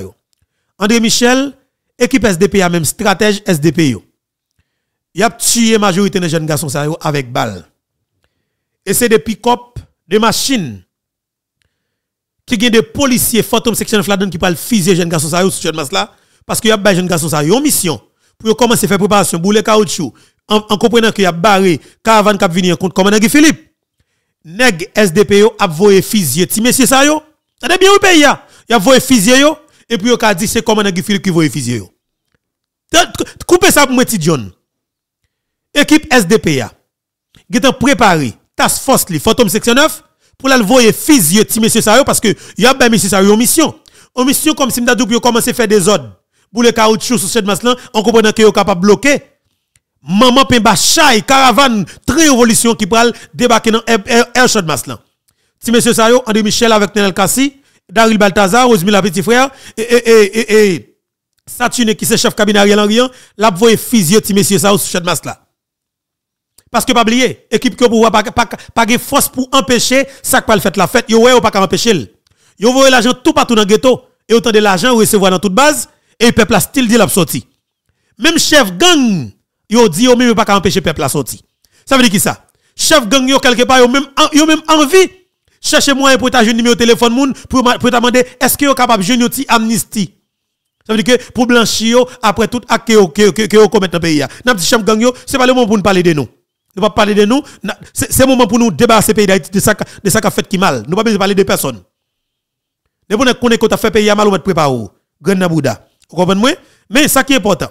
André Michel, équipe SDP a même stratège SDP. Il a tué majorité des jeunes garçons avec balle. Et c'est des pick-up, des machines qui ont des policiers fantômes section fladon qui parlent fusiller jeunes garçons sur jeune là parce qu'il y a des jeunes garçons ça yo mission pour commencer à faire préparation boule caoutchouc en, en comprenant qu'il y a barré caravane qui venir contre commandant Philippe. Nèg SDPO a voyé fusiller ti monsieur ça yo. Ça bien au pays ya? Il a voyé yo et puis il a dit c'est commandant Guy Philippe qui voyé fusiller yo. Coupez ça pour moi ti John. Équipe SDPA. Qui est préparé task force li fantôme section 9 pour la voyer fusiller ti monsieur ça yo parce que y a ben monsieur ça yo mission. En mission comme si m'dadou pour commencer à faire des ordres. Pour le caoutchouc sur cette masse là, on comprend que est capable bloquer maman Pemba Chay, caravane, très révolution qui pral débarquer dans Air Maslan. Si monsieur Sayo, André Michel avec Nenel Kassi, Daryl Baltazar, Rosemilla Petit Frère, et, Satune qui c'est chef cabinet Ariel Henry, la voye fusillé ti monsieur Sayo sur Shot Maslan. Parce que pas oublier, équipe que pouvoir pas pas pas force pour empêcher ça pas le fait la fête, yo ouais ou pas empêcher. Yo voye l'argent tout partout dans le ghetto et autant de l'argent recevoir dans toute base et le peuple a style dit la sorti. Même chef gang yo dit yo même pas qu'à empêcher peuple à sortir. Ça veut dire qui ça? Chef gang yo quelque part yo même yo même envie chercher moyen pour ta numéro téléphone moun pour pour demander est-ce que yo capable jeune ti amnistie? Ça veut dire que pour blanchir après tout acte que que que yo commettre dans pays N'a petit chef gang yo, c'est pas le moment pour nous parler de nous. Nous pas parler de nous, c'est le moment pour nous débarrasser pays d'Haïti de ça de ça qui fait qui mal. Nous pas besoin parler de personne. Ne vous connaissez qu'on a fait pays mal ou mettre préparé. Grand Nabouda. Vous comprenez Mais ça qui est important.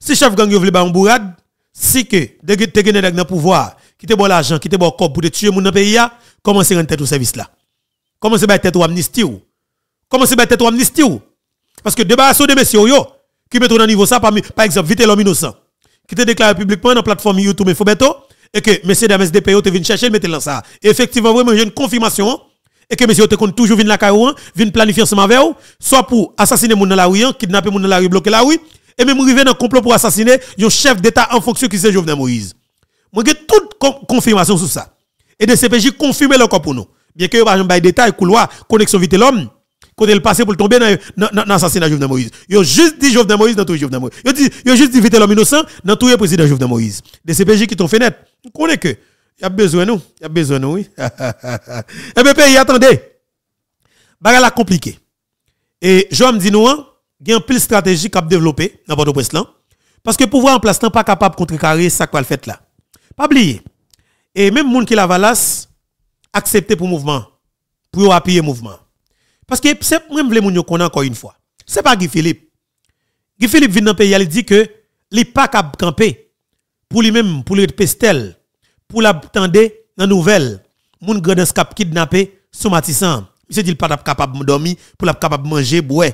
Si chef gang yo vle ba bourade, si que de te gene pouvoir, qui te l'argent, qui te bon corps pour te tuer moun dans pays comment c'est rendre tête au service là Comment c'est ba tête ou amnistie ou. Comment c'est ba tête ou amnistie ou. Parce que débarrasse de messieurs yo qui mettent dans niveau ça par, exemple vite l'homme innocent qui te déclaré publiquement dans la plateforme YouTube et que messieurs dames SDPO te viennent chercher mettre dans ça. Effectivement vraiment j'ai une confirmation et que messieurs te compte toujours venir la caillou, viennent planifier ensemble avec soit pour assassiner moun dans la rue, kidnapper moun dans la rue, bloquer la rue, et même arriver dans un complot pour assassiner un chef d'État en fonction qui c'est Jovenel Moïse. Moi, j'ai toute confirmation sur ça. Et de CPJ confirmer le corps pour nous. Bien que, par exemple, des détails, couloir, connexion vite l'homme, côté le passé pour tomber dans l'assassinat de Jovenel Moïse. Ils ont juste dit Jovenel Moïse dans tout Jovenel Moïse. Ils ont juste dit vite l'homme innocent dans tout le président Jovenel Moïse. Des CPJ qui t'ont fait net. Vous connaissez que, il y a besoin de nous. Il y a besoin de nous, oui. Eh bien, pays, attendez. Baga la compliqué. Et me dis nous, hein, il y a pile stratégique à développer dans votre presse Parce que pouvoir en place, n'est pas capable de contrecarrer ça qu'on fait là. Pas oublier. Et même les gens qui la valasse, accepter pour mouvement, pour appuyer mouvement. Parce que c'est même les gens qu'on encore une fois. C'est pas Guy Philippe. Guy Philippe vient dans le pays, il dit que il pas capable camper pour lui-même, pour le pestel, pour l'attendre dans nouvelle, moun grand cap kidnappé somatissant. Monsieur dit pas capable de dormir pour la capable de manger, boire.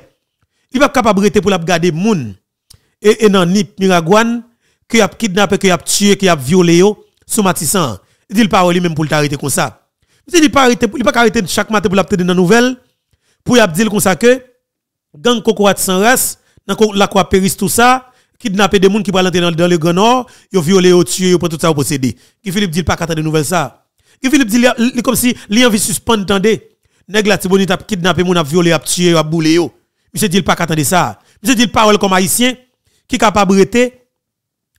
Il pas capable de pour la garder moun. Et et nan Nip Miragouane qui a kidnappé, qui a tué, qui a violé yo somatissant. Il dit pas lui même pour l'arrêter comme ça. Monsieur dit pas arrêter, il pas arrêter chaque matin pour l'appeler dans nouvelle pour y dire comme ça que gang cocoat sans race dans la croix péris tout ça kidnapper des gens qui parlent dans, dans le Grand Nord, ils violé, ils tué, ils tout ça au posséder. Qui Philippe dit pas qu'attendre de nouvelles ça. Qui Philippe dit comme si li envie suspendre tendez. Nèg la tiboni t'a kidnappé moun a violé, a tué, a boulé yo. Monsieur dit pas qu'attendre ça. Monsieur dit parole comme haïtien qui capable rester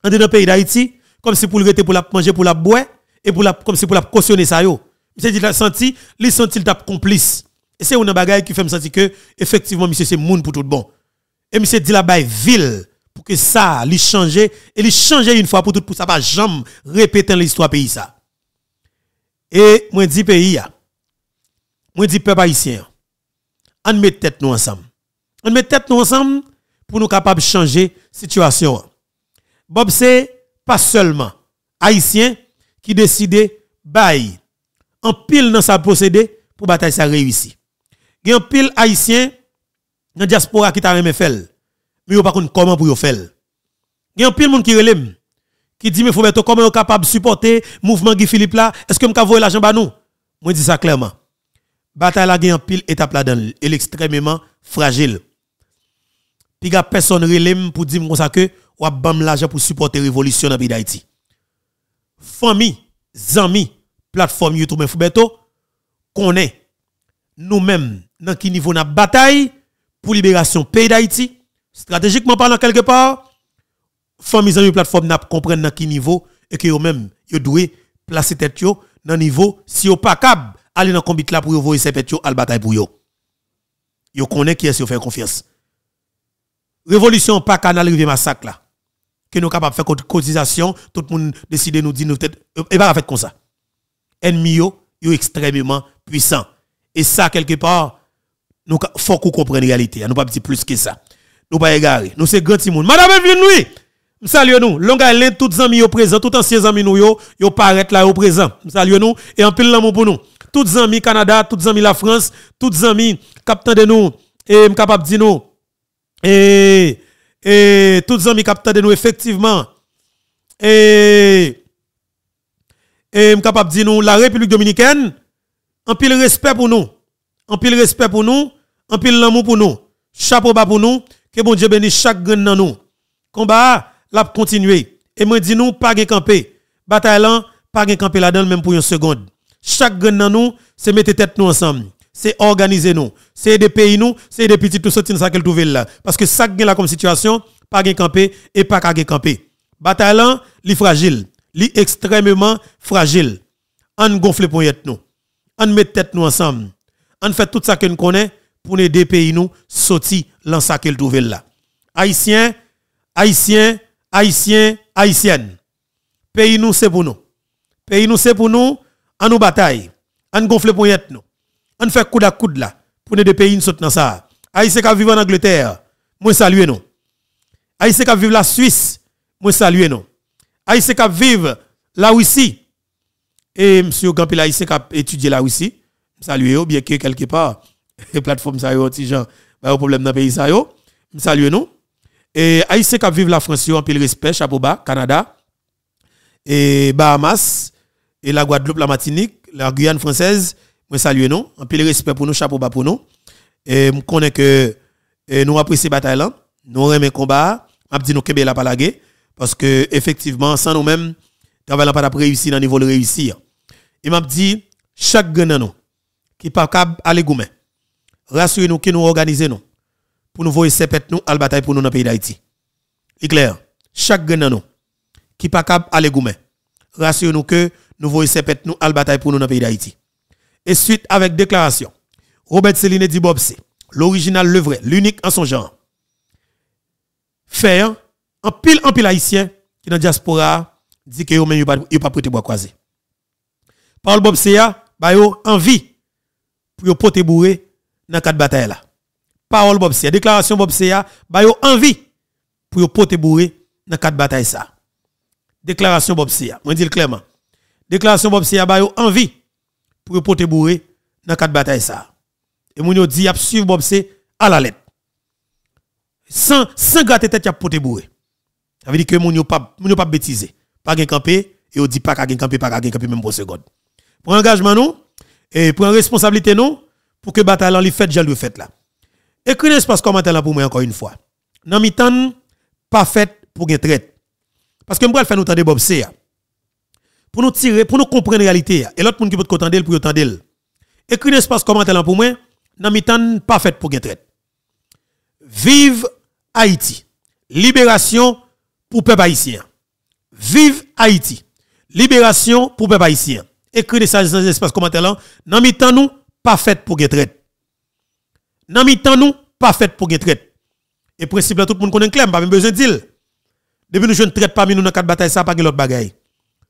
dans le pays d'Haïti comme si pour le rester pour la manger pour la boire et pour la comme si pour la cautionner ça yo. Monsieur dit la senti, li senti t'a complice. Et c'est une bagaille qui fait me sentir que effectivement monsieur c'est moun pour tout bon. Et monsieur dit la baille ville pour que ça lui change et lui change une fois pour tout pour ça pas jamais répéter l'histoire pays ça. Et moi dis pays Moi dis peuple haïtien. On met tête nous ensemble. On met tête nous ensemble pour nous capables de changer situation. Bob c'est pas seulement haïtien qui décide bail en pile dans sa procédé pour bataille ça réussi. Il y a un pile haïtien dans diaspora qui t'a remis fait mais pas comment pour faire. Il y a un pile monde qui relève qui dit mais faut mettre comment capable de supporter mouvement Guy Philippe là? Est-ce que me voyer l'argent ba nous? Moi dis ça clairement bataille là un pile étape là dedans elle est extrêmement fragile puis a personne relève pour dire comme ça que ou bam l'argent pour supporter révolution dans d'Haïti famille amis plateforme YouTube Infoubeto connaît nous-mêmes dans quel niveau la bataille pour libération pays d'Haïti? Stratégiquement parlant quelque part, famille une plateforme n'a comprendre dans quel niveau et que eux même yo doit placer tête yo dans niveau si yo pas capable aller dans combat là pour voyer ses tête yo à bataille pour yo. Yo connaît qui est yo faire confiance. Révolution pas canal rive massacre là. Que nous capable faire cotisation, tout le monde décide nous dire nous peut-être et pas fait comme ça. Ennemi yo, yo extrêmement puissant. Et ça quelque part nous faut qu'on comprenne la réalité, nous pas dire plus que ça nous pas égaré. Nous c'est grand monde. Madame bienvenue. Nous saluons nous. Longa l'un tous amis au présent, tout anciens amis nous yo, yo paraît là au présent. Saluons nous et en pile l'amour pour nous. Tous amis Canada, tous amis la France, tous amis capitaine de nous et capable de nous et et tous amis capitaine de nous effectivement et et capable de nous la République dominicaine en pile respect pour nous. En pile respect pour nous, en pile l'amour pour nous. Chapeau bas pour nous que bon Dieu bénisse chaque grain dans nous. Combat, l'a continuer. Et moi dis nous, pas de camper. Bataille là, pas de camper là-dedans même pour une seconde. Chaque grain dans nous, c'est mettre tête nous ensemble. C'est organiser nous. C'est des pays nous, c'est des petits tout sortir ça qu'elle trouve là. Parce que ça gagne là comme situation, pas de camper et pas de camper. Bataille là, fragile, li extrêmement fragile. On gonfle pour nous. On met tête nous ensemble. On fait tout ça que nous connaissons pour aider pays nous sortir dans ça qu'elle trouve là. Haïtien, haïtien, haïtien, haïtienne. Pays nous c'est pour nous. Pays nous c'est pour nous, en nous bataille, en gonfle pour nous. On fait coup à coude là pour aider pays nous dans ça. Haïtien qui vivent en Angleterre, moi salue nous. Haïtien qui vivent la Suisse, moi salue nous. Haïtien qui vivent la Russie. Et monsieur Gampil Haïtien qui a étudié la Russie, saluez bien que quelque part et plateforme ça yo petit gens de problème dans pays ça yo salut nous et haïtien qui vivent la France en pile respect chapeau Canada et Bahamas et la Guadeloupe la Martinique la Guyane française moi salue nous en pile respect pour nous chapeau bas pour nous et me connais que nous apprécions bataille là nous aimons combat m'a dit nous kebe la pas parce que effectivement sans nous mêmes travail pas réussi dans niveau de réussir et m'a dit chaque gagnant nous qui pas capable aller goumen rassurez-nous que nous organisons nous pour nous voir ces nous à la bataille pour nous dans le pays d'Haïti. C'est clair. Chaque gagnant nous qui pas capable aller goumer. Rassurez-nous que nous voyons ces nous à la bataille pour nous dans le pays d'Haïti. Et suite avec déclaration, Robert Céline dit Bobsé, l'original, le vrai, l'unique en son genre. Faire en pile en pile haïtien qui dans la diaspora dit que yo même pas prêté bois croisé. Paul Bobsé a ba yo envie pour pote bourré dans quatre bataille là. Parole Bob déclaration Bob Sia, ba yo envie pour pote bourré dans quatre bataille ça. Déclaration Bob Sia, moi dis clairement. Déclaration Bob Sia ba yo envie pour pote bourré dans quatre batailles ça. Et moun yo dit a suivre Bob à la lettre. Sans sans gratter tête y a poté bourré. Ça veut dire que moun yo pas moun yo pas bêtiser. Pas gen campé et on dit pas gen campé pas gen campé même pour seconde. Pour engagement nous et pour responsabilité nous pour que bataille li fait j'en le fait là. Écris l'espace commentaire là pour moi encore une fois. Nan mi tan pas fait pour gen traite. Parce que m'bral faire nous tande Bob C. ya. Pour nous tirer, pour nous comprendre la réalité et l'autre monde qui peut te tendre pour tendre. Écris l'espace commentaire pour moi. Nan mi tan pas fait pour traite. Vive Haïti. Libération pour peuple haïtien. Vive Haïti. Libération pour peuple haïtien. Écris des dans l'espace commentaire là. Nan mi tan nous pas fait pour traite. Nan mi tan nous pas fait pour traite. Et principe là tout le monde connaît clair, pas besoin de dire. Depuis nous jeunes traite parmi nous dans quatre batailles ça pas l'autre bagaille.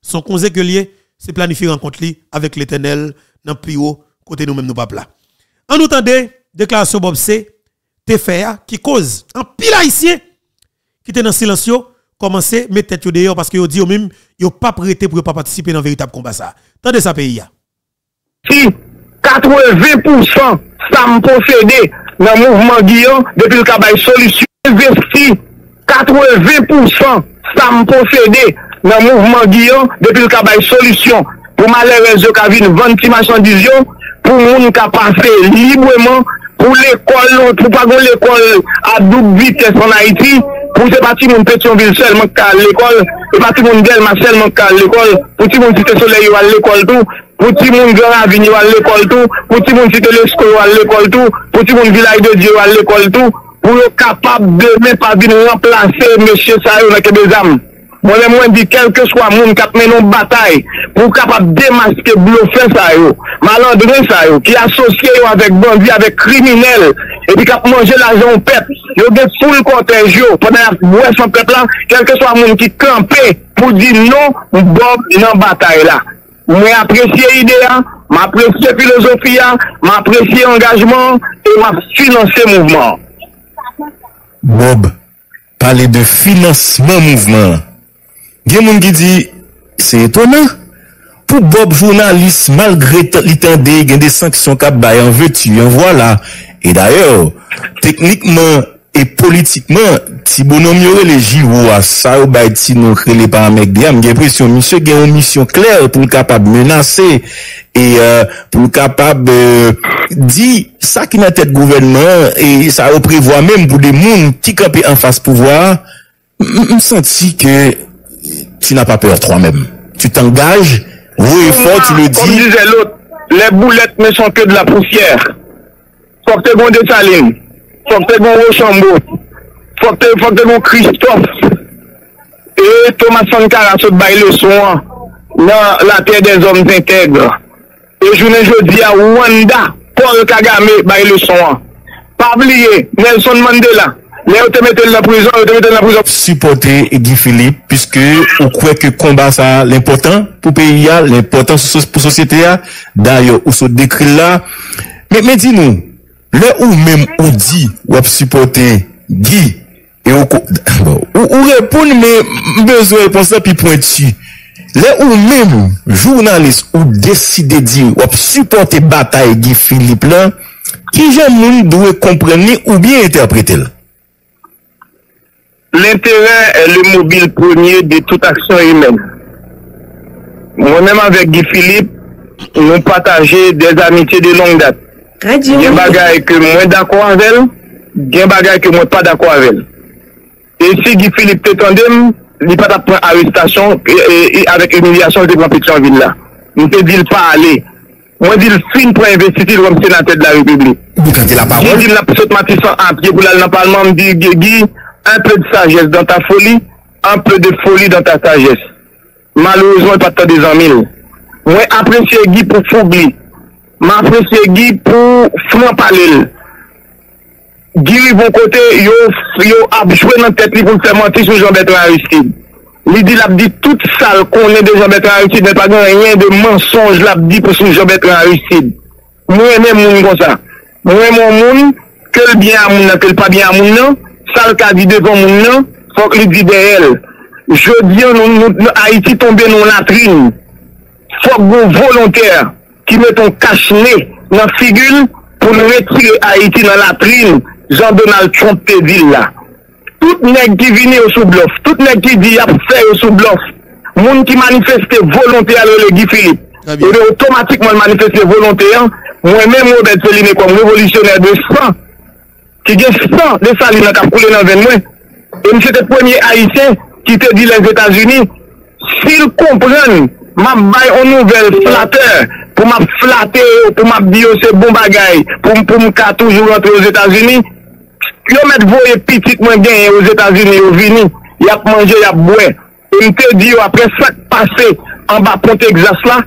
Son conseil que lié, c'est planifier rencontre avec l'Éternel dans plus haut côté nous même nous pas là. En tendez déclaration Bob C te fait qui cause en pile haïtien qui était dans silencieux commencer mettre tête dehors parce que yo dit yo même yo pas prêté pour pas participer dans véritable combat ça. Tendez ça pays si 80% sa m posede nan mouvment Guillaume depi l kabay solusyon. Investi 80% sa m posede nan mouvman Giyon depil ka bay solisyon pou malere zo ka vin 20 machandiz yo pou moun ka pase libreman pou l'ekol, pou pa pagon l'ekol a doub vites an Haiti pou se pati moun Petionville selman ka l'ekol, se pati moun Delma selman ka l'ekol, pou ti moun Site Soleil yo al l'ekol tou, pou ti moun Grand Avenue yo al l'ekol tou, pou ti moun Site Lesco yo al l'ekol tou, pou ti moun Village de Dieu yo al l'ekol tou, pou yo kapab de men pa vin remplase M. Sayo nan kebe zam. Mwen mwen di kelke swa moun kap menon batay pou kapap demaske blofen sa yo, malandren sa yo, ki asosye yo avèk bandi, avèk kriminel, epi kap manje la zon pep, yo gen foul kontenj yo, pwenen mwen son pep lan, kelke swa moun ki kampe pou di non ou bob nan batay la. Mwen apresye ideya, mwen apresye filosofiya, mwen apresye engajman, e mwen finanse mouvman. Bob, pale de financeman mouvman. Gen moun ki di, se etonan, pou Bob jounalist malgre li tende gen de sanksyon kap bayan ve ti yon vwa la. E dayo, teknikman e politikman, ti bonom yore le jivou a sa ou bay ti nou krele pa amek deyam, gen presyon misyo gen yon misyon kler pou l kapab menase e euh, pou l kapab euh, di sa ki nan tet gouvenman e sa ou prevoa menm pou de moun ki kapi an fas pouvoa, m senti ke tu n'as pas peur toi-même. Tu t'engages, oui et fort, tu le dis. Comme disait l'autre, les boulettes ne sont que de la poussière. Faut que tu aies des salines. Faut que tu aies Rochambeau. Faut que tu aies bon Christophe. Et Thomas Sankara se baille le soin dans la terre des hommes intègres. Et je ne dis à Rwanda, Paul Kagame baille le soin. Pas oublier Nelson Mandela. Mè ou te mette l la prizon, ou te mette l la prizon. Supporter Guy Philippe, puisque ou kwe ke komba sa l'important pou peyi ya, l'important pou sosyete ya, dayo ou so dekri la. Mè mè di nou, lè ou mèm ou di wap supporter Guy, e ou, ou, ou repoun mè mbezwe reponsa pi pointi. Lè ou mèm jounalist ou deside di wap supporter bataye Guy Philippe la, ki jan moun dwe komprenne ou bien interprete la. l'intérêt est le mobile premier de toute action humaine. Moi-même avec Guy Philippe, nous partageons des amitiés de longue date. Il y a des bagages que moi d'accord avec elle, il y a des bagages que moi pas d'accord avec elle. Et si Guy Philippe t'étendait, il n'y a pas d'apprendre arrestation et, et, et, avec humiliation de la petite ville là. Il te dit pas aller. Moi, di l fin pour investir comme sénateur de la republik. Mwen di l ap sot matisan apye pou lal nan palman mdi Gegi, un peu de sagesse dans ta folie, un peu de folie dans ta sagesse. Malheureusement, pas tant des amis. Non. Moi, apprécier Guy pour fougli. M'apprécier Guy pour franc-parler. Guy, bon côté, yo, yo abjoué dans tête pour faire mentir sur Jean-Bertrand Aristide. Li di lap di tout sal konen de Jean-Bertrand Aristide, men pa gen rien de mensonge lap di pou sou Jean-Bertrand Aristide. Mwen men moun kon sa. Mwen moun moun, ke l bien a moun nan, ke l pa bien a moun nan, sal ka vide kon moun nan, fok li vide el. Je diyo nou, nou, nou Haiti tombe nou latrine. Fok go volontèr ki meton kachne nan figul pou nou retire Haiti nan latrine. Jean Donald Trump te di la. Tout neg ki vini yo sou blof, tout neg ki di ap fè yo sou blof, moun ki manifeste volontè alè le Guy Philippe, ou de otomatikman manifeste volontè an, mwen mè mou bet seline kom revolutionè de sang, ki gen 100 de sali nan kap koule nan ven mwen. E mse te premier Haitien ki te di les Etats-Unis, sil kompren, map bay an nouvel flateur, pou map flater, pou map diyo se bon bagay, pou, pou ka toujou rentre os Etats-Unis, yo met voye pitit mwen genye os Etats-Unis yo vini, yap manje, yap bwe. E mte diyo apre sak pase an ba ponte exas la,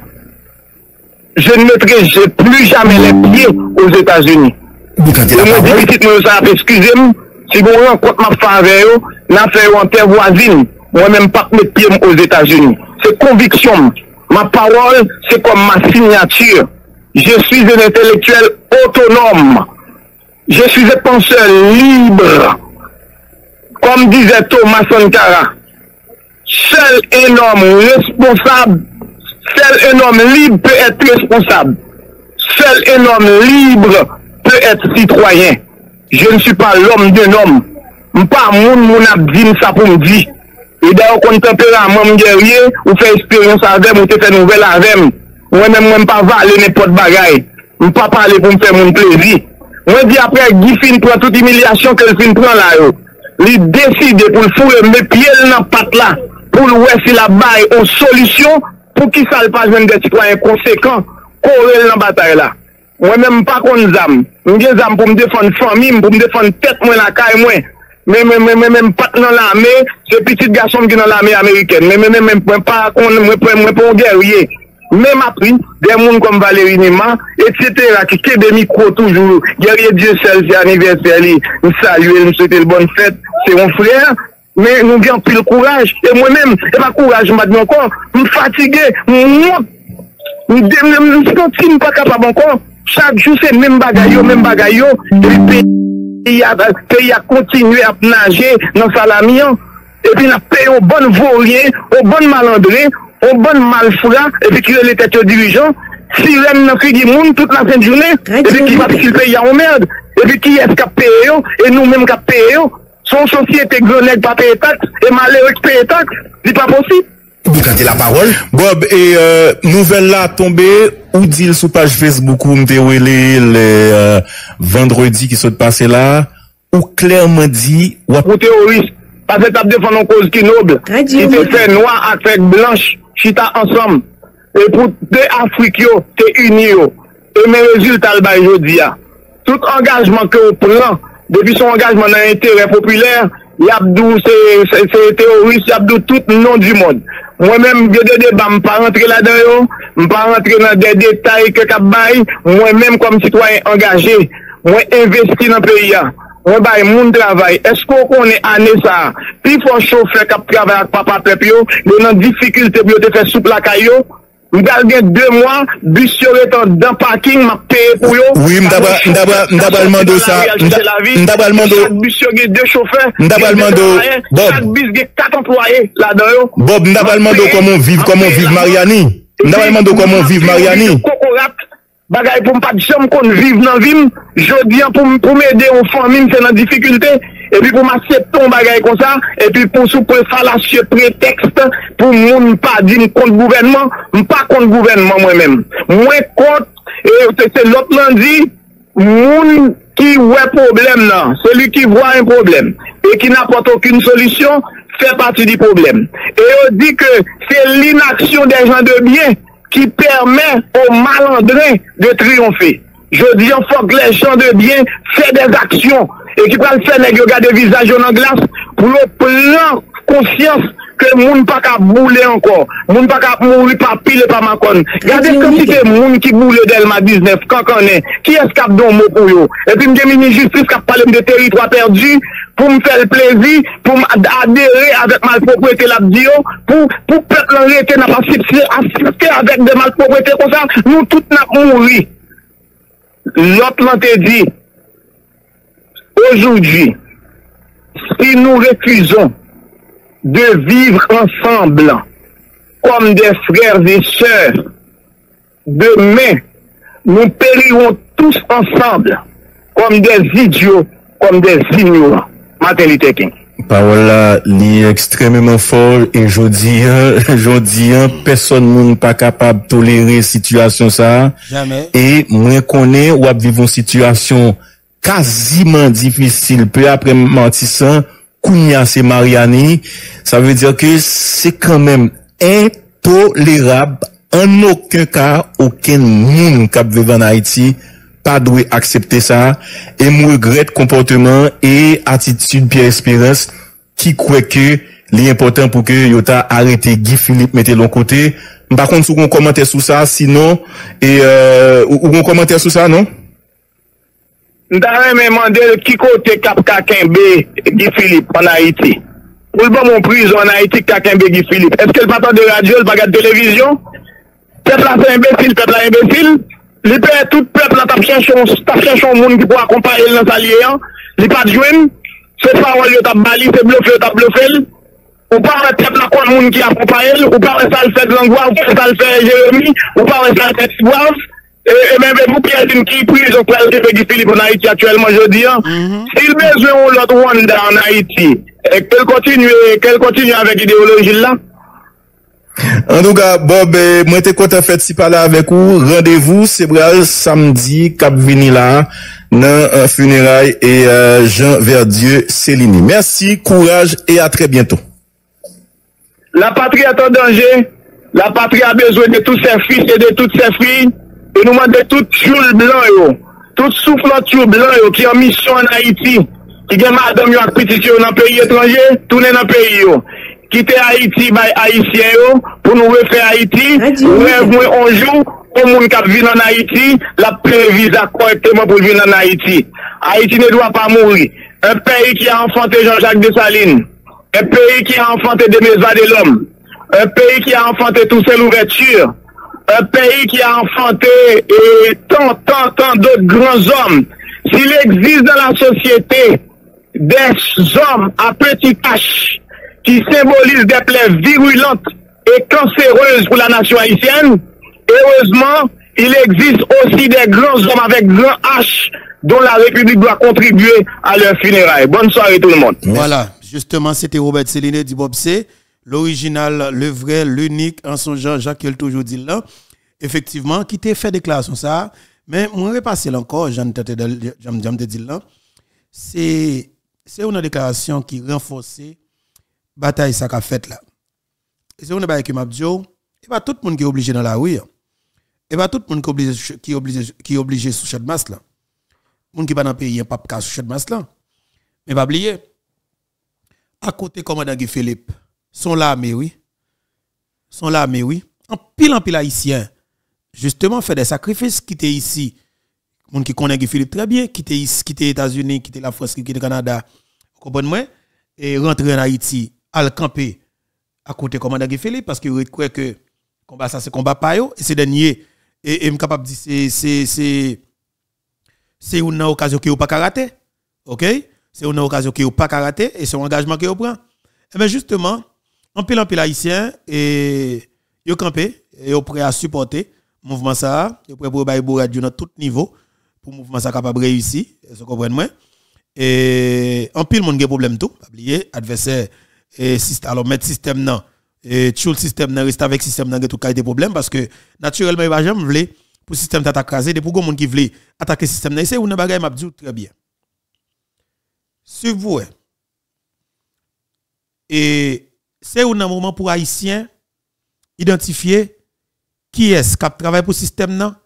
je ne mettre, je plu jamen le pie os Etats-Unis. Mwen di pitit mwen sa ap eskize m, si bon yon kont ma fave yo, nan fe yo an ter wazin, mwen men pak met piye m os Etats-Unis. Se konviksyon m, ma parol se kom ma signature. Je suis un intellectuel autonome. Je suis un penseur libre. Comme disait Thomas Sankara, seul un homme responsable, seul un homme libre peut être responsable. Seul un homme libre peut être citoyen. Je ne suis pas l'homme d'un homme. Je ne suis pas mon mon abdine ça pour me dire. Et d'ailleurs, quand tempérament guerrier, ou fait expérience avec ou fait nouvelle avec moi. même moi, pas valer n'importe bagaille. Je pas parler pour me faire mon plaisir. Moi, dis après, Guy fin prend toute humiliation que le fin prend là. Il décide pour le fouler mes pieds dans la patte là. Pour le ouais, si la baille aux solutions pour qu'il ne pas de citoyens conséquents, courir dans la bataille là. Mwen men mpa kon zam. Mwen gen zam pou mdefon famim, pou mdefon tet mwen lakay mwen. Mwen men men men men pat nan la me, se pitit gason ki nan la me Ameriken. Mwen men men men mwen pa kon, mwen pou gerye. Mwen apri, den moun kon Valérie Nima, et cetera, ki ke demi kwo toujou. Gerye Dieu sel se aniversè li, msalue, l l'bon fèt, se yon frèr. Men nou gen pil kouraj, e mwen men, e pa kouraj mad mwen kon, m fatige, m mwot, m dem, m senti m pa kapab ankon. Chak jou se men bagay yo, men bagay yo, peyi a kontinue ap nage nan salamian, epi na pe ou bon vorien, ou bon malandre, ou bon malfra, epi ki yo le tete yo dirijan, si rem nan ki di moun tout la fin jounen, epi ki va psil peyi a ou merde, epi ki es ka peyi yo, e nou men ka peyi yo, son sosyete gwenèk pa peyi taks, e malèwèk peyi taks, di pa posib. Vous cantez la parole. Bob, et euh, nouvelle là tombée, ou dit sous page Facebook ou m'dérouler le euh, vendredi qui se passe là, ou clairement dit... Ou terroriste, parce que t'as défendu une cause qui noble, qui te fait noir avec blanche, chita ensemble. Et pour deux Afrique, t'es unis. Et mes résultats, le aujourd'hui. Ah. Tout engagement que vous prenez, depuis son engagement dans l'intérêt populaire, Yabdou se teorist, yabdou tout non di moun. Mwen men mgede deba mpa rentre la den yo, mpa rentre nan de detay ke kap bay, mwen men kom sitwayen angaje, mwen investi nan peyi ya. Mwen bay moun travay, esko konen ane sa, pi fon choufe kap travay ak papa pep yo, yo nan difikilte bi yo te fe soupla kayo, Mdal gen 2 mwa, bis yo retan dan parking, ma peye pou yo. Oui, mdabal mando sa. Mdabal mando. Chak bis yo gen 2 chofer. Mdabal mando. Bob. Chak bis gen 4 employe la dan yo. Bob, mdabal mando komon viv, komon viv Mariani. Mdabal mando komon viv Mariani. Koko rap, bagay pou mpa di chanm kon viv nan vim, jodi an pou mwede ou fan mim se nan difikulte. epi pou masye ton bagay kon sa, epi pou sou pre falasye pretext pou moun pa di m kont gouvenman, m pa kont gouvenman mwen men. Mwen kont, e te se lot lan moun ki wè problem nan, seli ki vwa un problem, e ki n'apote okun solisyon, fè pati di problem. E yo di ke se l'inaksyon de jan de bien ki permet aux malandrins de triompher. Je di an fok le chan de bien, fè des aksyon. E ki pral fè neg yo gade vizaj yo nan glas pou yo plan konsyans ke moun pa ka boule ankon. Moun pa ka mouri pa pile pa makon. Gade kom si ke moun ki boule delma 19, kankone, ki eskap don mou pou yo. E pi mge mini justice kap palem de teritwa perdi, pou m fèl plezi, pou m adere avèk malpropwete labdi yo, pou, pou pep lan rete na pa sipse, asipte avèk de malpropwete konsan, nou tout na mouri. Lot lan te di, aujourd'hui, si nou refuzon de vivre ensemble kom de frères et sœurs, demain, nou perirons tous ensemble kom des idiots, kom des ignorants. Martin Luther King. Parol la li ekstrememan for e jodi an, jodi an, person moun pa kapab tolere situasyon sa. Jamen. E mwen konen wap vivon situasyon kaziman difisil, pe apre mantisan, kounya se Mariani, sa ve diyo ke se kanmen intolerab, an oken ka, oken moun kap vivan Haiti, pa dwe aksepte sa, e mou regret komporteman e atitude Pierre Espérance ki kweke li important pou ke yo ta arete Guy Philippe mette lon kote. Mpa kont sou kon komante sou sa, sinon, e, euh, ou kon komante sou sa, non? Ndare men mandel ki kote kap kakenbe Guy Philippe an Haiti. Ou l bon moun priz an Haiti kakenbe Guy Philippe. Eske l patan de radio, l bagat televizyon? Pepla se imbesil, pepla imbesil? li pe tout pepl an tap chanchon moun ki pou akompaye lan salye an, li pa djwen, se fawal yo tap bali, se blof yo tap blofel, ou pa wè pepl akon moun ki akompaye, ou pa wè sal fèd langwav, ou pa wè sal fèd jeremi, ou pa wè sal fèd sibwav, e, e men ve mou piyatin ki priz an kwa lè pe di Filip an Haiti aktuelman jodi an, si l bezwen ou lot wanda an Haiti, kel kontinye avèk ideoloji la, An tou ka, Bob, mwen te konta fet si pala avek ou, randevou sebral samdi kap vini la nan funeray e euh, Jean Verdieu Selini. Mersi, kouraj e a tre bientou. La patrie a ton danje, la patrie a bezwen de tout se fris e de tout se fri, e nou mande tout tchoul blan yo, tout souflan tchoul blan yo ki an misyon an Haiti, ki gen madam yo ak pitisyon nan peyi etranje, tounen nan peyi yo. Kite Haiti bay Haitien yo, pou nou refe Haiti, rev mwen anjou, pou moun kap vin an Haiti, la previza korekteman pou vin an Haiti. Haiti ne dwa pa mouri. Un peyi ki a enfante Jean-Jacques Dessalines, un peyi ki a enfante Demeza de l'Homme, un peyi ki a enfante Toussel Ouverture, un peyi ki a enfante tant, tant, tant d'autres grands hommes. S'il existe dans la société des hommes à petit cache, qui symbolisent des plaies virulentes et cancéreuses pour la nation haïtienne, heureusement, il existe aussi des grands hommes avec grand H dont la République doit contribuer à leur funérailles. Bonne soirée tout le monde. Voilà, justement, c'était Robert Céline du Bob C. L'original, le vrai, l'unique, en son genre, Jacques le toujours dit là. Effectivement, qui t'a fait déclaration ça? Mais moi, repasser là encore, j'en te dire là. C'est, c'est une déclaration qui renforce bataille ça qu'a fait là. Et c'est une bataille qui m'a dit, et pas tout le monde qui est obligé dans la rue. hein. Et pas tout le monde qui est obligé, qui est obligé, qui est sous cette masse là. Monde qui va dans le pays, pas de sous cette masse là. Mais pas oublier, à côté commandant Guy Philippe, sont l'armée, oui. Sont l'armée, oui. En pile en pile haïtien, justement, fait des sacrifices, qui étaient ici. Monde qui connaît Guy Philippe très bien, qui était États-Unis, qui la France, qui était Canada. Vous comprenez? Et rentrer en Haïti, à le camper à côté commandant Philippe, parce que vous croyez que combat ça, c'est combat pas et c'est dernier. Et, me capable de dire, c'est, c'est, c'est, une occasion qui n'est pas rater. OK? C'est une occasion qui n'est pas rater et c'est un engagement qui prend. Et bien justement, en pile en pile haïtien et yo campé et yo prêt à supporter mouvement ça, yo prêt pour bailler radio dans tout niveau pour mouvement ça capable réussir, vous comprenez moi? Et en pile monde a problème tout, pas oublier adversaire et alors mettre système non et tout le système nan reste avec système nan tout cas des problèmes parce que naturellement il va jamais vouloir pour système t'attaquer des pour monde qui veut attaquer système nan. C'est une bagaille m'a dit très bien. Si vous et c'est un moment pour haïtiens identifier qui est-ce qui travaille pour le système nan,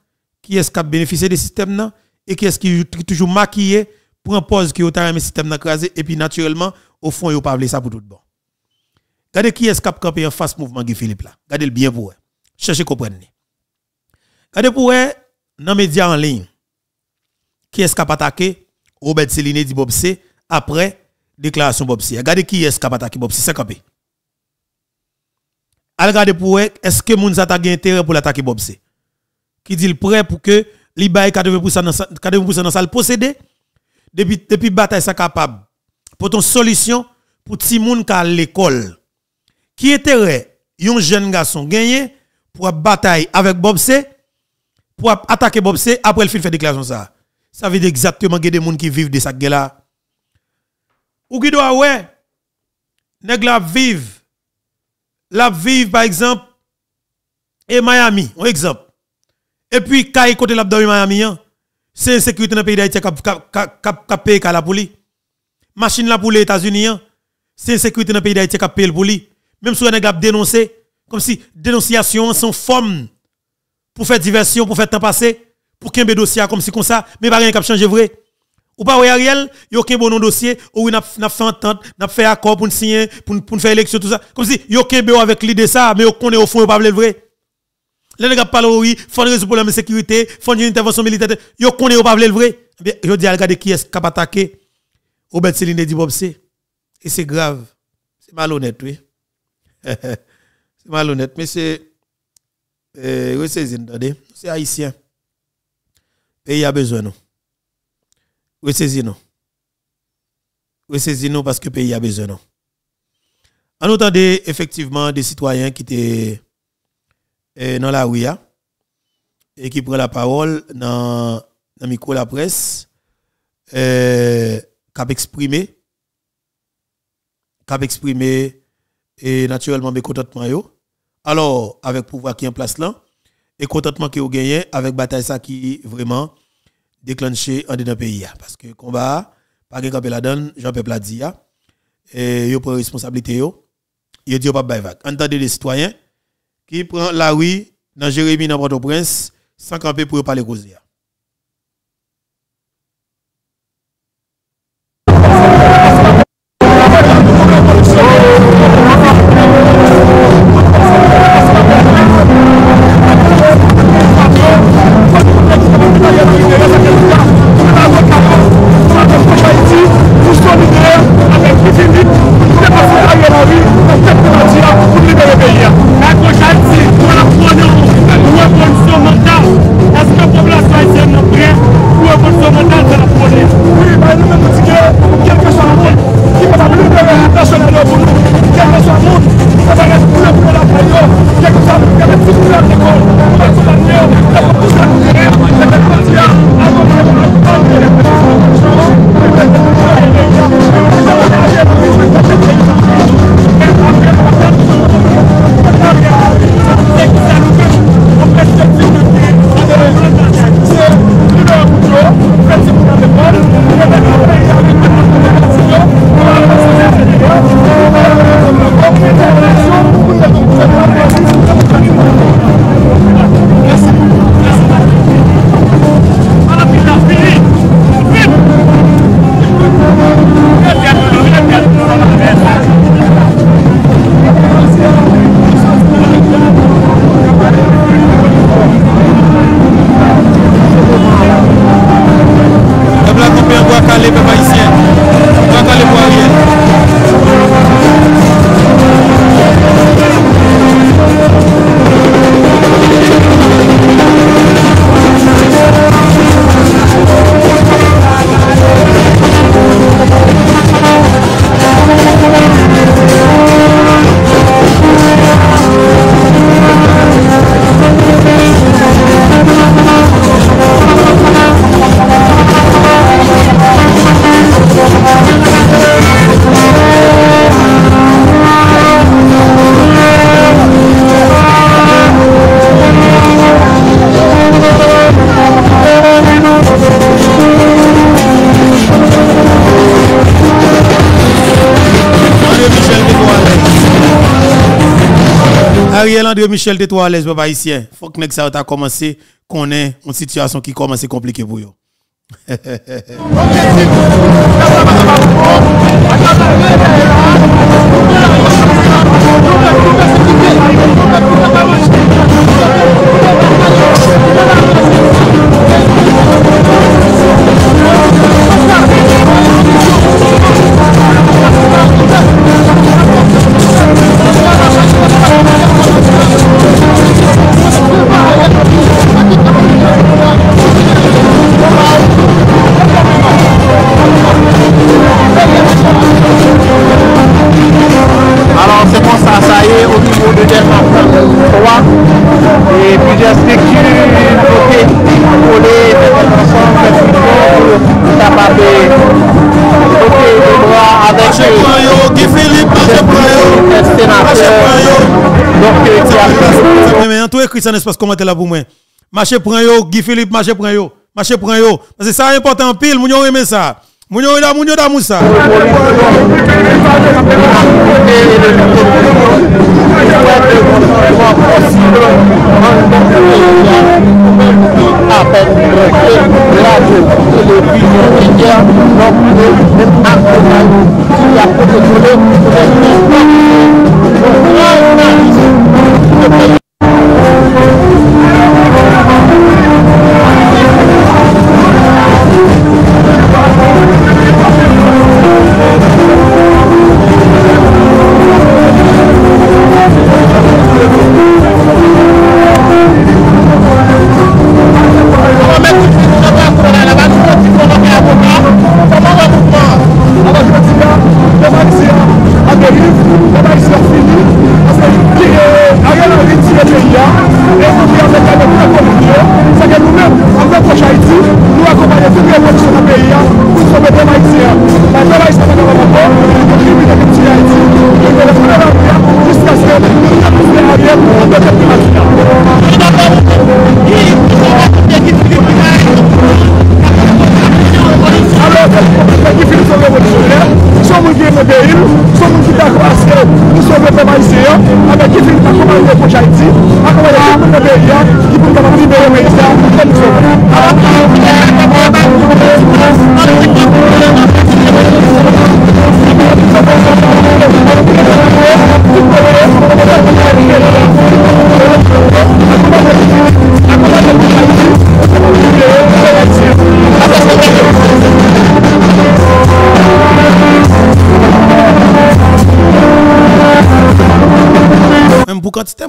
qui est-ce qui a bénéficié du système nan et qui est-ce qui est toujours maquillé pour un pause qui a le système nan crasé et puis naturellement au fond il pas ça pour tout bon. Regardez qui qui a campé en face mouvement Guy Philippe là? Regardez le bien pour vous. Cherchez comprendre. Regardez pour vous dans les médias en ligne. Qui qui a attaqué? Robert Céline dit Bob C après déclaration Bob C. Regardez qui qui a attaqué Bob C, c'est campé. Allez regarder pour vous, est-ce que moun gen intérêt pour l'attaquer Bob C? Qui dit le prêt pour que li baye 80% dans sa- 80% dans salle depuis depuis bataille ça capable pour ton solution pour ti moun ka l'école. Qui intérêt yon jeune garçon gagné pour bataille avec Bob C pour attaquer Bob C après le film fait déclaration ça. Ça veut dire exactement a des gens qui vivent de ça là. Ou qui doit ouais nèg la vive la vive par exemple et Miami, un exemple. Et puis quand côté la dans Miami hein, c'est sécurité dans le pays d'Haïti qui a payé la pour. Machine là pour les États-Unis hein, c'est sécurité dans le pays d'Haïti qui a payé pour lui. Même si on a dénoncé comme si dénonciation sont forme pour faire diversion, pour faire temps passer, pour qu'il y ait un dossier comme si comme ça, mais pas rien qui a changé vrai. Ou pas, ouais, Ariel, il y a aucun bon dossier, ou il a fait entente, n'a fait accord pour signer, pour pour faire élection, tout ça. Comme si il y a aucun bon avec l'idée ça, mais on connaît au fond, pas le vrai. Les gars parlent, oui, font résoudre problème de sécurité, font une intervention militaire, ils connaissent pas le vrai. Eh je dis, regardez qui est-ce qui a attaqué. Robert Céline dit Bob C. Et c'est grave. C'est malhonnête, oui. C'est malhonnête, mais c'est. Euh. C'est haïtien. Pays a besoin, nous. Ressaisir, nous. Ressaisir, nous, parce que le pays a besoin, nous. On entendait effectivement des citoyens qui étaient euh, dans la rue hein, et qui prennent la parole dans le micro la presse, qui a exprimé, qui a exprimé et naturellement mes contentements. yo. Alors, avec le pouvoir qui est en place là, et contentement qui est gagné avec bataille ça qui vraiment déclenché en dedans pays. Parce que combat, pas de camper la donne, Jean-Peuple l'a dit, hein. et yo prend responsabilité yo, yo dit pas bail. Entendez les citoyens qui prend la rue dans Jérémie dans Port-au-Prince sans camper pour parler causer. Michel à l'aise, papa haïtien. Faut que ça t'a commencé qu'on ait une situation qui commence à compliquer pour yo. au niveau de Dermat et plusieurs structures votées pour les de droit avec les sénateurs donc qui a fait mais en tout comment là pour moi marché prend yo Guy Philippe marché prend yo marché prend yo parce ça important pile mon yo aimé ça munyoda munyoda musa.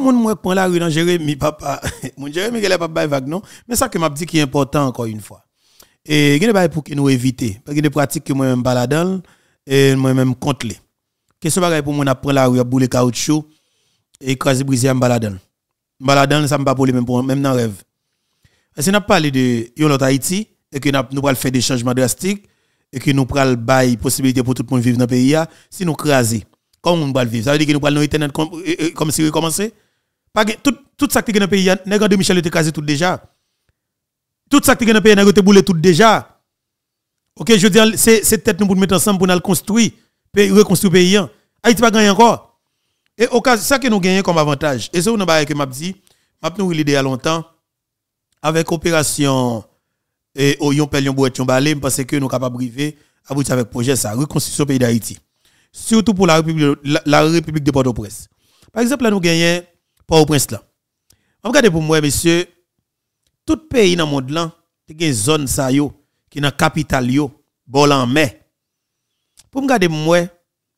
Monde moi prend la rue dans Jérémy papa. Mon Jérémy il est pas bail vague non, mais ça que m'a dit qui est important encore une fois. Et il y a pour que nous éviter parce que des pratiques que moi même baladant et moi même contre les. Question bagaille pour moi prendre la rue à bouler caoutchouc et écraser briser en baladant. Baladant ça me pas pour même pour même dans rêve. Si n'a parlé de yon l'autre Haïti et que nous allons faire des changements drastiques et que nous allons bail possibilité pour tout le monde vivre dans le pays si nous craser comment on va vivre? Ça veut dire que nous allons internet comme, euh, euh, comme si recommencer? pas que- tout tout ça qui est dans le pays là, nèg de Michel était casé tout déjà tout ça qui est dans le pays nèg était boulé tout déjà OK je veux dire c'est peut-être nous pour mettre ensemble pour nous le construire reconstruire le pays hein. Haïti pas gagner encore et au cas ça que nous gagnons comme avantage et c'est bail que m'a dit m'a nous l'idée à longtemps avec opération et Oyon Pelion Bouetion Balé, parce que nous sommes capables de aboutir avec projet ça, reconstruction pays d'Haïti. Surtout pour la République, la République de Port-au-Prince. Par exemple, là, nous gagnons Port-au-Prince là. Regardez pour moi, monsieur, tout pays dans le monde là, a une zone ça yo, qui dans capitale yo, bol en mai. Pour regarder moi,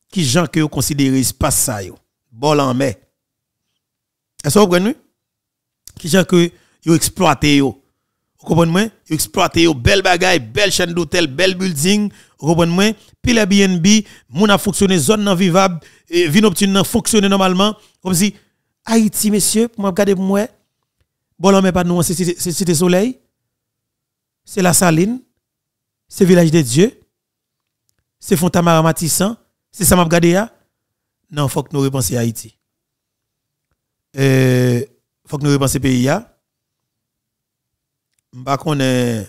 qui gens que vous considérez espace ça yo, bol en mai. Est-ce que vous comprenez? Qui gens que vous exploitez yo. Vous comprenez moi? Vous exploitez yo, belle bagaille, belle chaîne d'hôtel, belle building. Vous comprenez moi? Pile Airbnb, moun a fonctionné, zone non vivable, et vie nocturne nan fonctionné normalement. Comme si, Haïti, monsieur, pour regarder pour moi, bon, là, mais pas nous, c'est Cité- Soleil, c'est la Saline, c'est Village des Dieux, c'est Fontamara Matissan, c'est ça m'a regardé là. Non, faut que nous repensions Haïti. Euh, faut que nous repensions pays là. M'pa connaît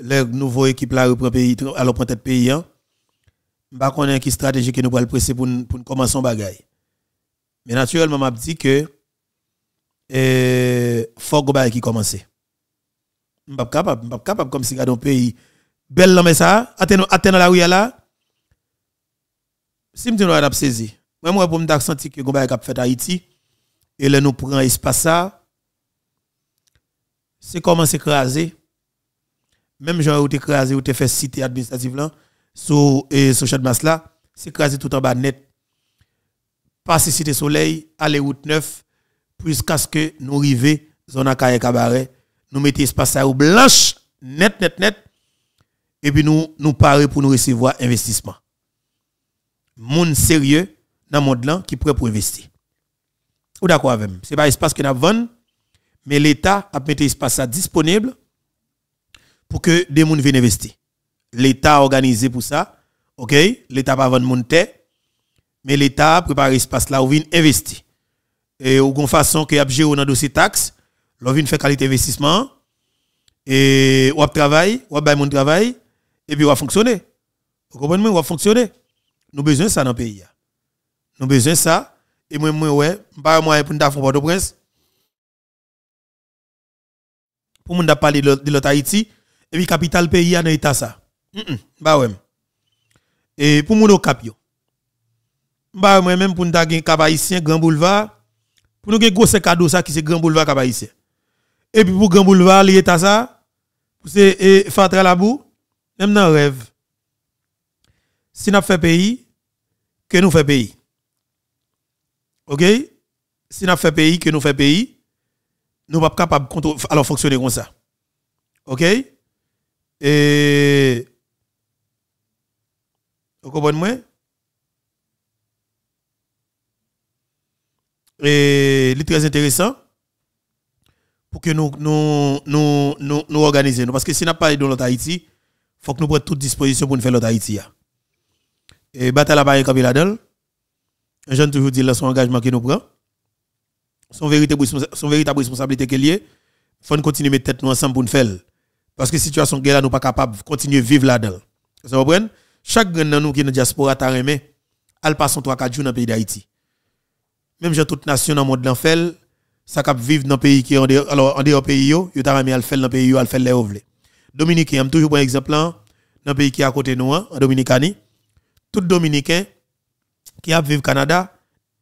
les nouveaux équipes là reprend pays alors prend tête pays hein. M'pa connaît qui stratégie que nous le presser pour pour commencer un bagaille. Mais naturellement m'a dit que euh faut que qui commencer. M'pa capable, capable comme si dans un pays belle mais ça, attends la rue là. Si nous a saisi. Moi moi pour me que bagaille a fait Haïti et là nous prend espace ça c'est comment s'écraser. Même genre où t'écraser, où t'es fait cité administrative là, sur, et sur Chadmas là, s'écraser tout en bas net. Passer cité soleil, aller route 9, jusqu'à ce que nous arrivions, zone à Cabaret, nous mettons espace à blanche, net, net, net, et puis nous, nous pour nous recevoir investissement. Moun sérieux dans le monde là qui prêt pour investir. Ou d'accord avec moi? C'est pas espace que nous avons, mais l'État a mis espace disponible pour que des gens viennent investir. L'État a organisé pour ça. OK? L'État pas vendre mon terre. Mais l'État a préparé espace là où vient investir. Et ou gon façon que a gérer dans dossier taxe, l'on vient faire qualité investissement et ou travail, ou bay mon travail et puis ou fonctionner. Vous comprenez ou fonctionner. Nous besoin ça dans le pays. Nous besoin ça et moi moi ouais, pas moyen pour nous faire Port-au-Prince. Pour nous parler de l'autre Haïti et puis capital pays dans état ça. Mm -mm, bah ouais. Et pour nous cap. Bah moi même pour nous gagner cap haïtien Grand Boulevard pour nous gagner gros cadeau ça qui c'est Grand Boulevard cap haïtien. Et puis pour Grand Boulevard l'état ça c'est Fatra la boue même dans rêve. Si nous fait pays que nous fait pays. OK? Si nous fait pays que nous fait pays, nous pas capable alors fonctionner comme ça. OK? Et vous comprenez Et c'est très intéressant pour que nous nous nous nous, nous organiser parce que si n'a pas de l'autre Haïti, faut que nous prenions toute disposition pour nous faire l'autre Haïti. Et bataille la baille comme là-dedans. Jeune toujours dit là son engagement qu'il nous prend. Son véritable son véritable responsabilité qu'il y faut nous continuer mettre tête nous ensemble pour nous faire. Parce que situation guerre là nous pas capable de continuer à vivre là-dedans. Vous comprenez? Chaque grand nous qui est dans la diaspora t'a remet, elle passe 3 4 jours dans le pays d'Haïti même j'ai toute nation dans le monde l'enfer, ça cap vivre dans le pays qui est en dehors, en dehors pays yo, yo t'a remis à le faire dans le pays à le faire les ovles. Dominicain, am toujours un exemple dans le pays qui est à côté de nous, en Dominicanie. Tout Dominicain qui a vivre au Canada,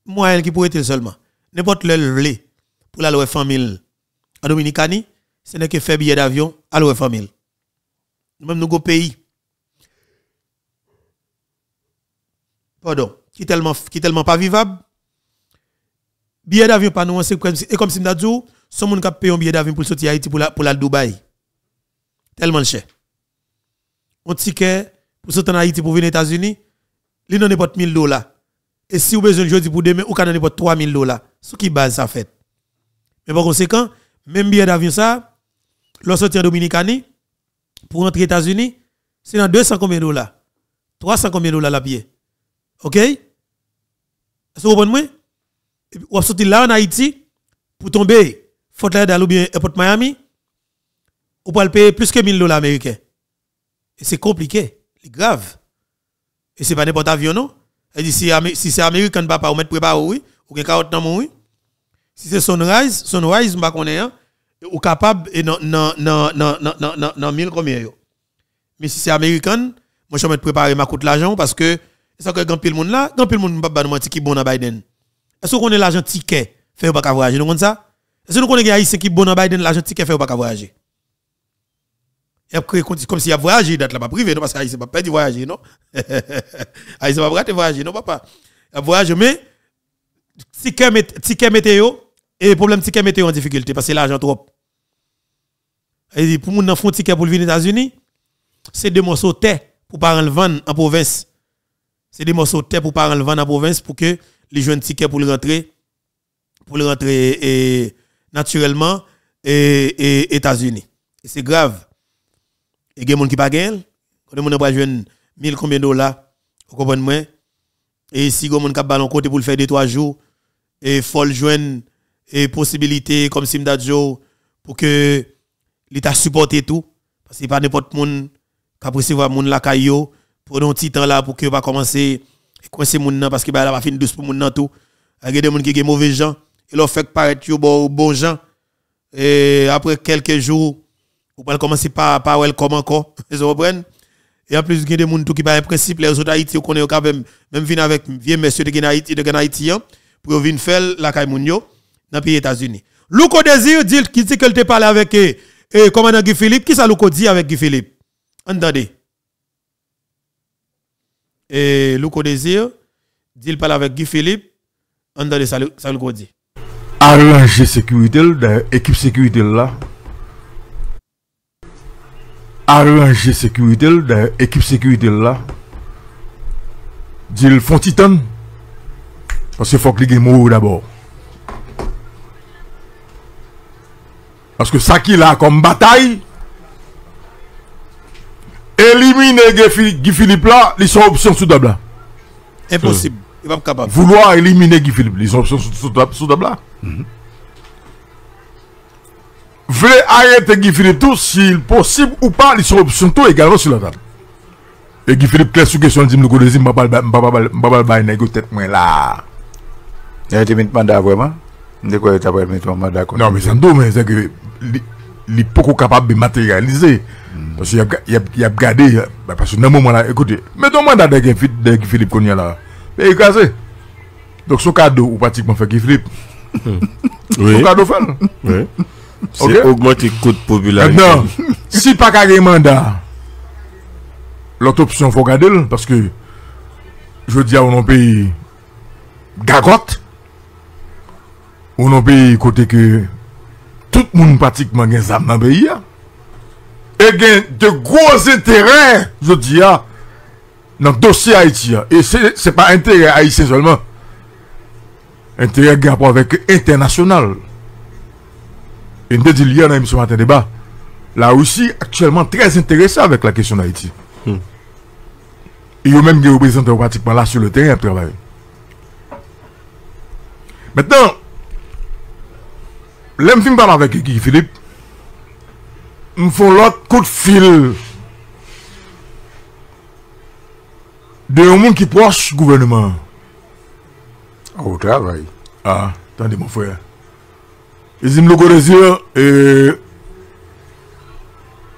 moi qui pourrait être seulement. N'importe le vle pour la famille en Dominicanie, ce n'est que faire billet d'avion à la famille. Même nous go pays. Pardon, qui tellement qui tellement pas vivable billet d'avion pas nous c'est comme et comme si m'a dit son monde qui paye un billet d'avion pour sortir à Haïti pour la pour la Dubaï. Tellement cher. Un ticket pour sortir en Haïti pour venir aux États-Unis il n'en pas 1000 dollars. Et si vous besoin jeudi pour demain ou quand pas 3000 dollars. Ce qui base ça fait? Mais par conséquent même billet d'avion ça lorsque sortir en Dominicanie pour rentrer aux États-Unis c'est dans 200 combien de dollars? 300 combien de dollars la billet? OK? Est-ce que vous comprenez? Ou sorti là en Haïti pour tomber Fort Lauderdale ou bien Airport Miami ou pour le payer plus que 1000 dollars américains. C'est compliqué, c'est grave. Et c'est pas n'importe avion non? Et dit si si c'est américain papa ou mettre préparé oui, ou gen carotte dans oui. Si c'est Sunrise, Sunrise m'pa connaît hein, ou capable et non non non non non non non 1000 combien yo? Mais si c'est américain, moi je vais mettre préparer ma coûte l'argent parce que ça que grand pile monde là, grand pile monde pas ba qui bon dans Biden. Est-ce qu'on est l'argent ticket fait pas voyager? Nous comme ça? Est-ce que nous connaissons haïtien qui bon dans Biden l'argent ticket fait pas voyager? Et après comme si y a voyagé date là pas privé non? Parce que pas perdre voyager non? Haïtien pas rater voyager non papa? A voyager mais ticket ticket météo et problème ticket météo en difficulté parce que l'argent trop. Et pour moun nan font ticket pour venir aux États-Unis, c'est des morceaux de pour pas le vendre en province. C'est des morceaux de terre pour pas le vendre en province pour que les jeunes ticket pour le rentrer pour le rentrer naturellement et, États-Unis. C'est grave. Et il a gens qui pas gagnent. Quand on pas jeune 1000 combien de dollars, vous comprenez Et si vous avez ballon côté pour le faire deux trois jours et faut joindre et possibilité comme pour que l'état supporte tout parce que pas n'importe monde qui recevoir moun la caillou pour un petit là pour que va commencer coincer moun nan parce que bah là va fin douce pour moun nan tout. Il y a des gens qui sont mauvais gens. Et leur fait paraître yo bon bon gens. Et après quelques jours vous pouvez commencer par par welcome encore. Vous comprenez? Et en plus il y a des gens qui pas principe. Les autres Haïti on connaît quand même même venir avec vieux monsieur de Haïti de Haïti pour venir faire la caille dans les États-Unis. Louko désir dit qui dit qu'elle te parlé avec et commandant Guy Philippe. Qui ça Louko dit avec Guy Philippe? Entendez et Louko Désir, dit parle avec Guy Philippe, on donne ça le Godi. Arranger sécurité, équipe sécurité là. Arranger sécurité, équipe sécurité là. Dit le font titan. Parce qu'il faut que les gens d'abord. Parce que ça qu'il là comme bataille, éliminer Guy Philippe là, ils sont options sous double. Impossible. Il va pas capable. vouloir éliminer Guy Philippe, les options sous, sous, sous table là. Voulez arrêter Guy Philippe tout, s'il possible ou pas, ils sont options tout également sur la table. Et Guy Philippe, clair sur question, dit, nous connaissons, pas le tête moi là. Il a été mis de mandat vraiment? De quoi il t'a pas mis mandat Non, mais c'est un mais c'est que il est pas capable de matérialiser. Parce qu'il y a, il il gardé, bah, parce que dans moment-là, écoutez, mettons mandat de Guy Philippe- de Guy Philippe qu'on y a là. Et il est cassé. Donc, son cadeau, ou pratiquement fait Guy Philippe. Son Oui. cadeau fait. oui. C'est Ok? augmenter le coût de popularité. Maintenant, si pas carré mandat, l'autre option, faut garder parce que, je veux dire, on a un pays gagote, on a un pays côté que tout le monde pratiquement gagne ça dans le pays, hein. Et gagne de gros intérêts, je dis, hein, dans le dossier Haïti. hein. Et c'est c'est pas intérêt haïtien seulement, intérêt qui rapport avec international. Et nous dit hier dans l'émission Matin Débat, la Russie actuellement très intéressée avec la question d'Haïti. Hmm. Et eux même des représentants pratiquement là sur le terrain à travailler. Maintenant, l'aime fin parler avec Philippe, m fon lot kout fil de yon moun ki proche gouvernement. A ou travay. A, tande moun fwe. E zim lo korezir, e,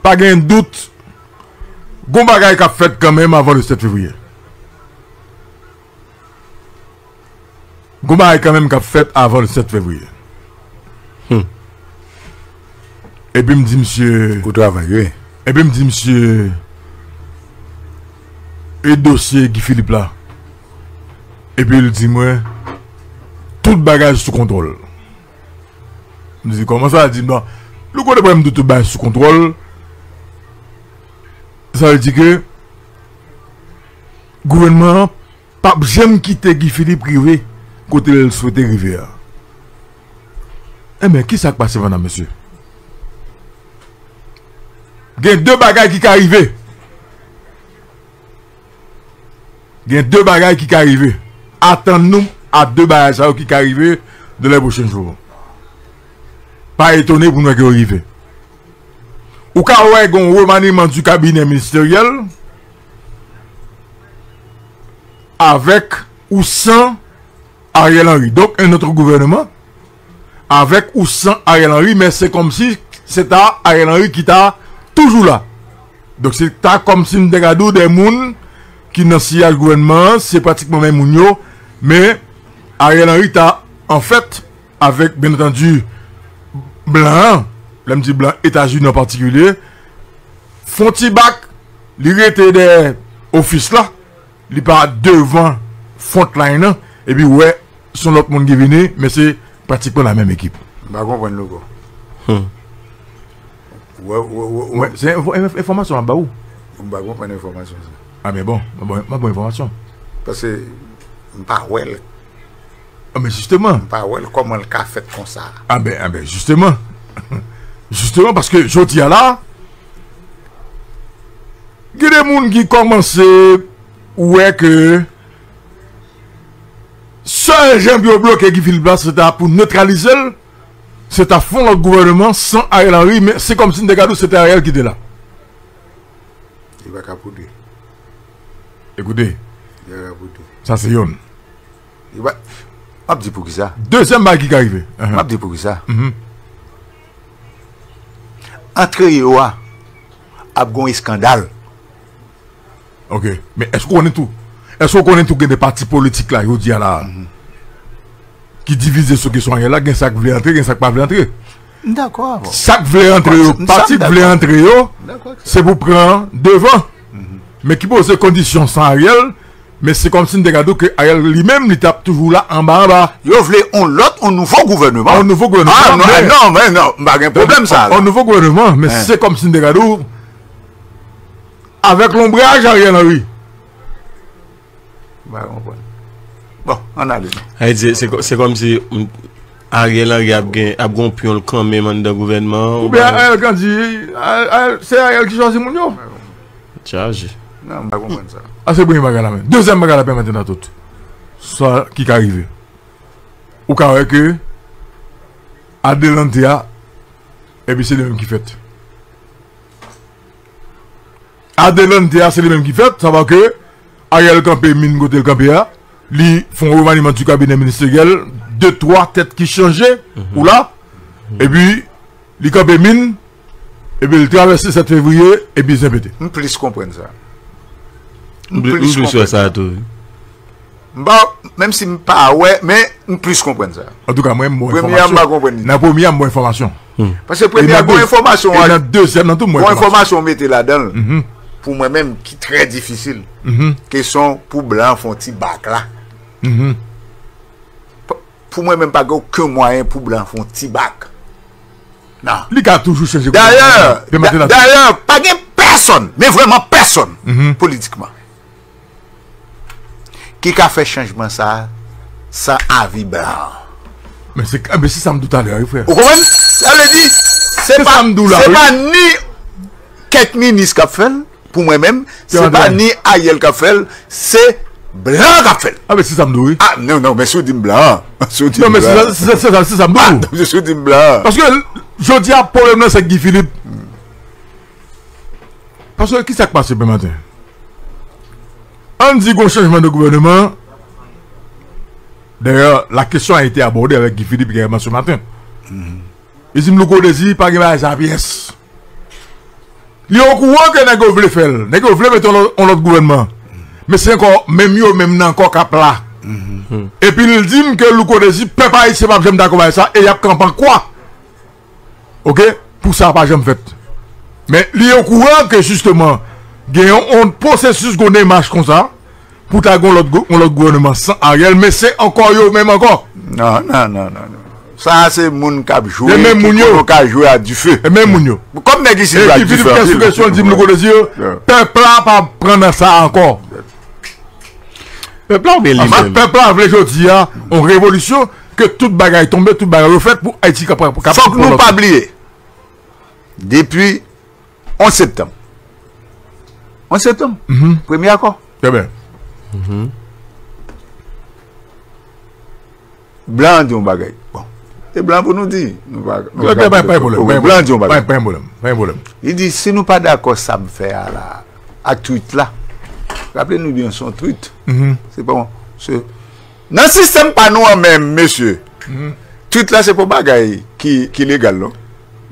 pa gen dout, goun bagay ka fet kanmen avan le 7 fevriye. Goun bagay kanmen ka fet avan le 7 fevriye. Et puis me dit monsieur Au travail, oui. et puis me dit monsieur et dossier Guy Philippe là. Et puis il dit moi tout bagage sous contrôle. Je dis comment ça? Il dit non. Le problème de tout bagage sous contrôle? Ça veut dire que gouvernement pas j'aime quitter Guy Philippe privé côté il souhaitait arriver. là. Eh mais qui ça passe maintenant monsieur? gen de bagay ki ka rive. Gen de bagay ki ka rive. Atan nou a de bagay sa ou ki ka rive de le bouchen joun. Pa etone pou nou a ki rive. Ou ka wè gon remaniman du kabine ministeriel avèk ou san Ariel Henry. Donk, un notre gouvernement avèk ou san Ariel Henry, men se kom si se ta Ariel Henry ki ta Toujou la. Dok se ta kom si mde gado de moun ki nan siyaj gwenman, se pratikman men moun yo, men Ariel Henry ta an fèt avèk ben etandu blan, lèm di blan etajun an partikulè, fon ti bak, li rete de ofis la, li pa devan font la enan, epi wè ouais, son lot moun givine, men se pratikman la menm ekip. Ba konpwen logo. Hmm. Se informasyon an ba ou? Mba gwen pan informasyon se. A men bon, mba gwen informasyon. Pase mpa wel. A men justeman. Mpa wel koman lka fet kon sa. A men, a men justeman. Justeman paske joti ala. Gede moun ki komanse ouwe ke se jen biyo blok e gifil blas se ta pou neutralize l. c'est à fond le gouvernement sans Ariel Henry, mais c'est comme si Ndegadou, c'était Ariel qui était là. Il va capoter. Écoutez. Il va capoter. Ça, c'est Yon. Il va... M'a dit pour qui ça Deuxième bague qui est arrivé. Uh -huh. M'a dit pour qui ça mm -hmm. Entre yo a, a un scandale. Ok, mais est-ce qu'on connaît tout Est-ce qu'on connaît tout que des partis politiques là, yo dit là mm -hmm. ki divize sou ki soanyen la, gen sak vle antre, gen sak pa vle antre. D'akor. Sak vle antre yo, pati vle antre yo, se pou pren devan. Men ki pou se kondisyon san Ariel, men se kom sin de gado ke Ariel li men li tap toujou la an ba an ba. Yo vle on lot, on nouvo gouvernement. On nouvo gouvernement. Ah, non, non, non, ba gen problem sa. On nouvo gouvernement, men se kom sin de gado, avek lombraj Ariel Henry. Ba, on pon. Bon, an a bin. Hay di, se kom si a rè lan rè ap gon pyon l kan menman dan gouvenman. Ou be a rè kan di, se a rè ki chansi moun yo. Tchaje. Nan, mba konpwen sa. A se boni baga la men. Dezem baga la pen menten a tout. Sa ki ka rive. Ou ka wè ke, a delante a, epi se li men ki fèt. A delante a, se li men ki fèt, sa va ke, a rè l kanpe min gote l kanpe a, li fon remaniement du kabinet ministeriel, 2-3 tèt ki chanje, mm -hmm. ou la, e bi, li kabe min, e bi li travesse 7 fevriye, e bi zembete. M plis kompren sa. M plis kompren sa. Mba, mèm si m pa wè, mè m plis kompren sa. En tout ka, mwen mwen informasyon. Nan pou mwen mwen informasyon. Pase pou mwen mwen informasyon. E nan deuxième nan tout mwen informasyon. Mwen informasyon mette la dan, mhm. pou mwen mèm ki trè difisil, ke mhm. son pou blan fon ti bak la. Mm -hmm. Pou mwen men pa ge ouken mwayen pou blan fon ti bak. Nan. Li ka toujou chanje kou. D'ailleurs, d'ailleurs, pa gen person, men vreman person, mm -hmm. politikman. Ki ka fe chanjman sa, sa avi blan. Men se sa mdou taler, yon fwe. Ou kon, sa le di, se pa ni ket minis kap fel, pou mwen men, se pa ni ayel kap fel, se blan kap fel. Ah men si sa mdou, oui. Ah, non, non, men sou di m blan. Sou di Non m men si blan. sa- si sa si sa Ah, mdou. non, sou di m blan. Paske jodi a problem nan se Guy Philippe. Paske ki sa k pase pe maten? An di kon chanjman de gouvernement, d'ailleurs, la question a été abordée avec Guy Philippe également ce matin. E si m lou kodezi, pa gen ba sa piyes. Li yo kouwan ke nègo vle fel. Nègo vle meton on lot gouvernement. Mè se kon, mèm yo mèm nan kon kap la. Epi lè di mè ke lou kode si, pe pa yi se pa jèm da kon vay sa, e yap kampan kwa? Ok? Pou sa pa jèm fèt. Mè li yo kouran ke justement, gen yon on posesus gounen mâch kon sa, pou ta goun lot gouvernement san Ariel, mè se ankon yo mèm ankon. Nan, nan, nan, nan. Sa se moun kap jwou, ki kono ka jwou a di fe. E mè moun yo. Kom negi si jwou a di fe. E ki Filip Kessou Kessou di mnou kono si yo, pepla pa pren nan sa ankon. Pepla ou bel li men? Pepla avle jodi ya, on revolusyon, ke tout bagay tombe, tout bagay refet pou Haiti kapap. Fok nou pa bliye. Depi 11 septem. 11 septem. Mm -hmm. Premier akor. Kèmè. Mm -hmm. Blan diyon bagay. Bon. E blan pou nou di. Blan diyon bagay. Blan diyon bagay. Li di, se nou pa d'akor sa m fè a la, a tweet la, rappelez nous bien son tweet. Mm -hmm. C'est bon. Dans le système pas nous même, monsieur. Mm -hmm. Tweet là, c'est pas bagaille qui, qui légal, non?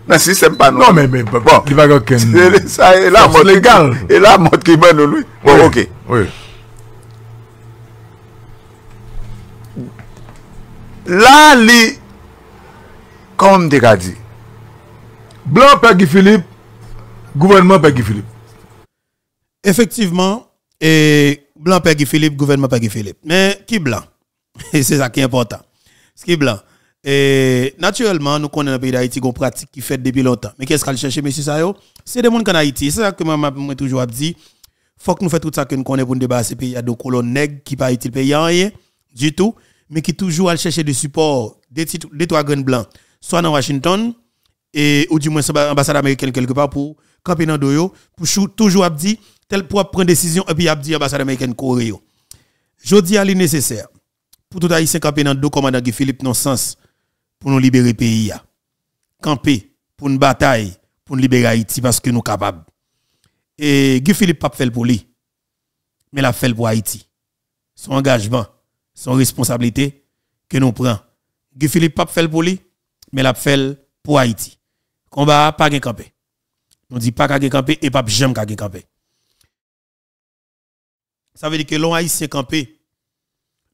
Dans le système pas nous. Non, mais, mais bon. Il va aucun. C'est la mode légal. Et la mode qui mène lui. Bon, oui. ok. Oui. La li, kon m dek a di, blan Peggy Philippe, gouvernement Peggy Philippe. Efektiveman, et blanc Peggy Philippe, gouvernement Peggy Philippe. Mais qui blanc? Et c'est ça qui est important. Ce qui blanc? Et naturellement, nous connaissons le pays d'Haïti une pratique qui fait depuis longtemps. Mais qu'est-ce qu'elle cherche, monsieur Sayo? C'est des gens en Haïti. C'est ça que moi, moi, toujours dit. faut que nous fassions tout ça que nous connaissons pour nous débarrasser pays. Il y a des colons nègres qui pas le pays en rien du tout, mais qui toujours chercher du support des, trois graines blancs, soit dans Washington, et ou du moins l'ambassade américaine quelque part pour camper dans doyo pour toujours dit tel pour prendre décision et puis a dit ambassade américaine Corée. Jodi a nécessaire pour tout haïtien camper dans deux commandant Guy Philippe non sens pour nous libérer pays. Camper pour une bataille pour nous libérer Haïti parce que nous capables. Et Guy Philippe pas fait pour lui. Mais l'a fait pour Haïti. Son engagement, son responsabilité que nous prenons. Guy Philippe pas fait pour lui, mais l'a fait pour Haïti. Combat pas gen campé. On dit pas gen campé et pas jamais gen campé. Ça veut dire que l'on haïtien campé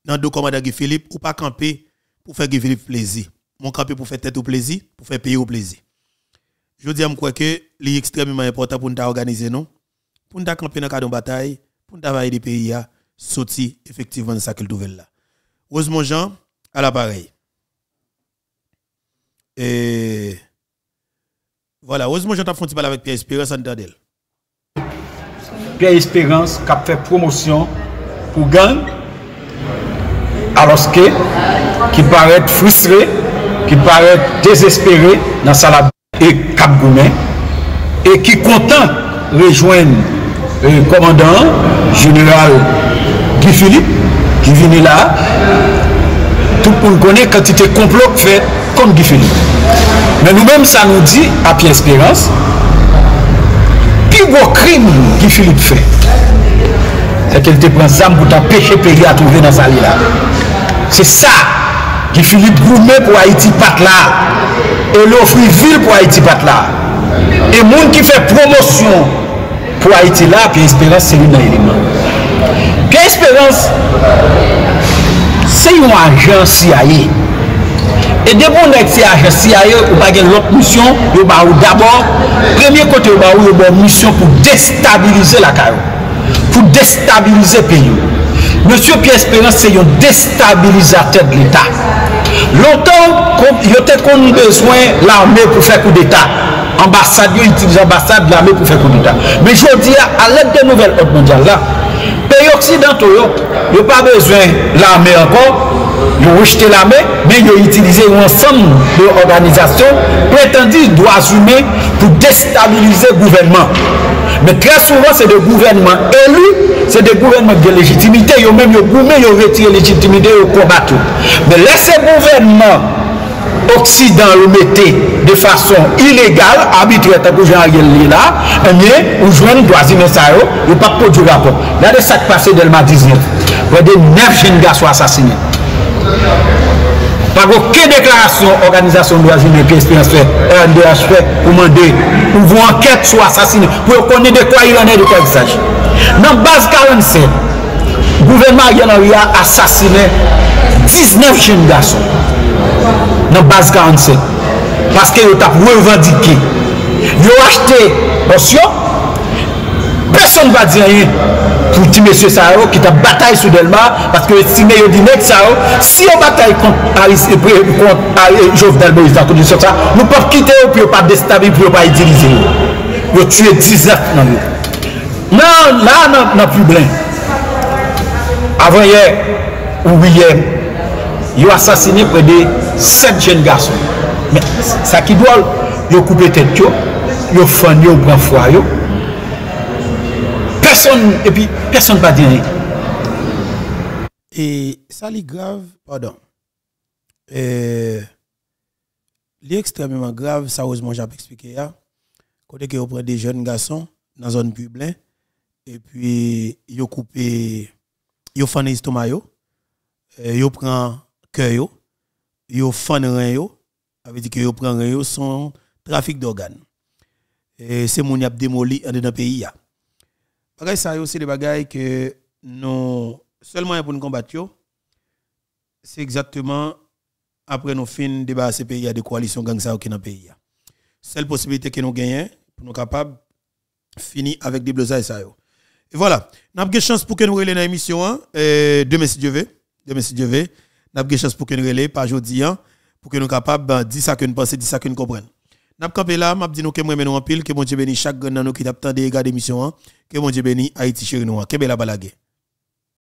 dans deux commandants Guy Philippe ou pas camper pour faire Philippe plaisir. Mon camper pour faire tête au plaisir, pour faire payer au plaisir. Je dis à moi que c'est extrêmement important pour nous organiser nous, pour nous camper dans cadre de bataille, pour nous travailler des pays à sortir effectivement de que nouvelle là. Heureusement Jean à l'appareil. Et voilà, heureusement j'entends font parler avec Pierre Espérance en Tadel. Pierre Espérance kap fè promosyon pou gang aloske ki paret frustre, ki paret desespere nan salab e kap goumen e ki kontan rejoen e, komandan general Guy Philippe ki vini la tout pou nou konen kantite complot fè kon Guy Philippe. Men nou mèm sa nou di a Pierre Espérance gwo krim ki Filip fe. Se ke l te pren zam pou ta peche peyi a touve nan sali la. Se sa, ki Filip goume pou Haiti pat la. E l ofri vil pou Haiti pat la. E moun ki fe promosyon pou Haiti la, pi espérance se li nan eleman. Pi espérance, se yon ajan si a ye. E debon ek CHS, CIA ou bagen lot misyon, yo ba ou d'abord, premye kote yo ba ou yo bon misyon pou destabilize la karo, pou destabilize peyo. Monsieur Pierre Esperance se yon destabilizateur de l'Etat. Lontan, yo te kon beswen l'armè pou fè kou d'Etat. Ambassade yo itilize ambassade l'armè pou fè kou d'Etat. Men jodi a, alèk de nouvel hot mondial la, peyo oksidanto yo, yo pa beswen l'armè ankon, yo rejete la me, men yo itilize yon ansam de organizasyon pretendi do asume pou destabilize gouvenman. Men tre souvan se de gouvenman elu, se de gouvenman de legitimite, yo men yo goumen yo retire legitimite yo kombatou. Men lese gouvenman oksidan yo mette de fason ilegal, abitwe ta kou jan yon li la, enye, ou jwen do asime sa yo, yo pa pou di rapon. La de sak pase del ma 19, wè de 9 jen gas wè asasine. Pag wò ke deklarasyon Organizasyon Brazil Mèpè Espérance fè, RNDH fè, pou mande, pou vò anket sou asasine, pou yo konè de kwa ilanè de kwa gisaj. Nan baz 47, gouvernement Yanari a asasine 19 jen gason. Nan baz 47. Paske yo tap revandike. Yo achete porsyon, person va di ayen. pou ti mesye sa yo ki ta batay sou Delma paske estime yo di nek sa yo si yo batay kont Paris e pre kont Jovenel Moïse la kondisyon sa nou pap kite yo pou non, non, non, yo pa destabi pou yo pa idilize yo yo tue 19 nan yo nan nan nan nan pou blen avan ye ou wye yo asasine pre de 7 jen gason men sa ki dwal yo koupe tet yo yo fan yo, pran fwa yo. Et puis personne ne va dire rien. Et ça, c'est grave, pardon. C'est extrêmement grave, ça, heureusement, j'ai expliqué. Là. Côté que prenez des jeunes garçons dans une zone publique, et puis, ils ont coupé, ils ont fait un estomac, ils ont pris cœur yo, yo fan rein yo, veut dire yo prend rein yo son trafic d'organes. Et c'est mon y a démoli dans le pays. Bagay ça c'est des bagages que nous seulement pour nous combattre c'est exactement après nous fin débat ces pays de coalition gang ça qui dans pays. Seule possibilité que nous gagnons pour nous capables finir avec des yo. Et voilà, nous avons chance pour que nous relais dans l'émission hein, demain si Dieu veut, demain si Dieu veut. N'a pas chance pour que nous relais pas aujourd'hui pour que nous capables de dire ça que nous pensons dire ça que nous comprenons n'a campé là m'a dit nous que moi en pile que mon Dieu bénisse chaque grand nous qui t'a de regarder l'émission que mon Dieu bénisse Haïti nous que belle balagé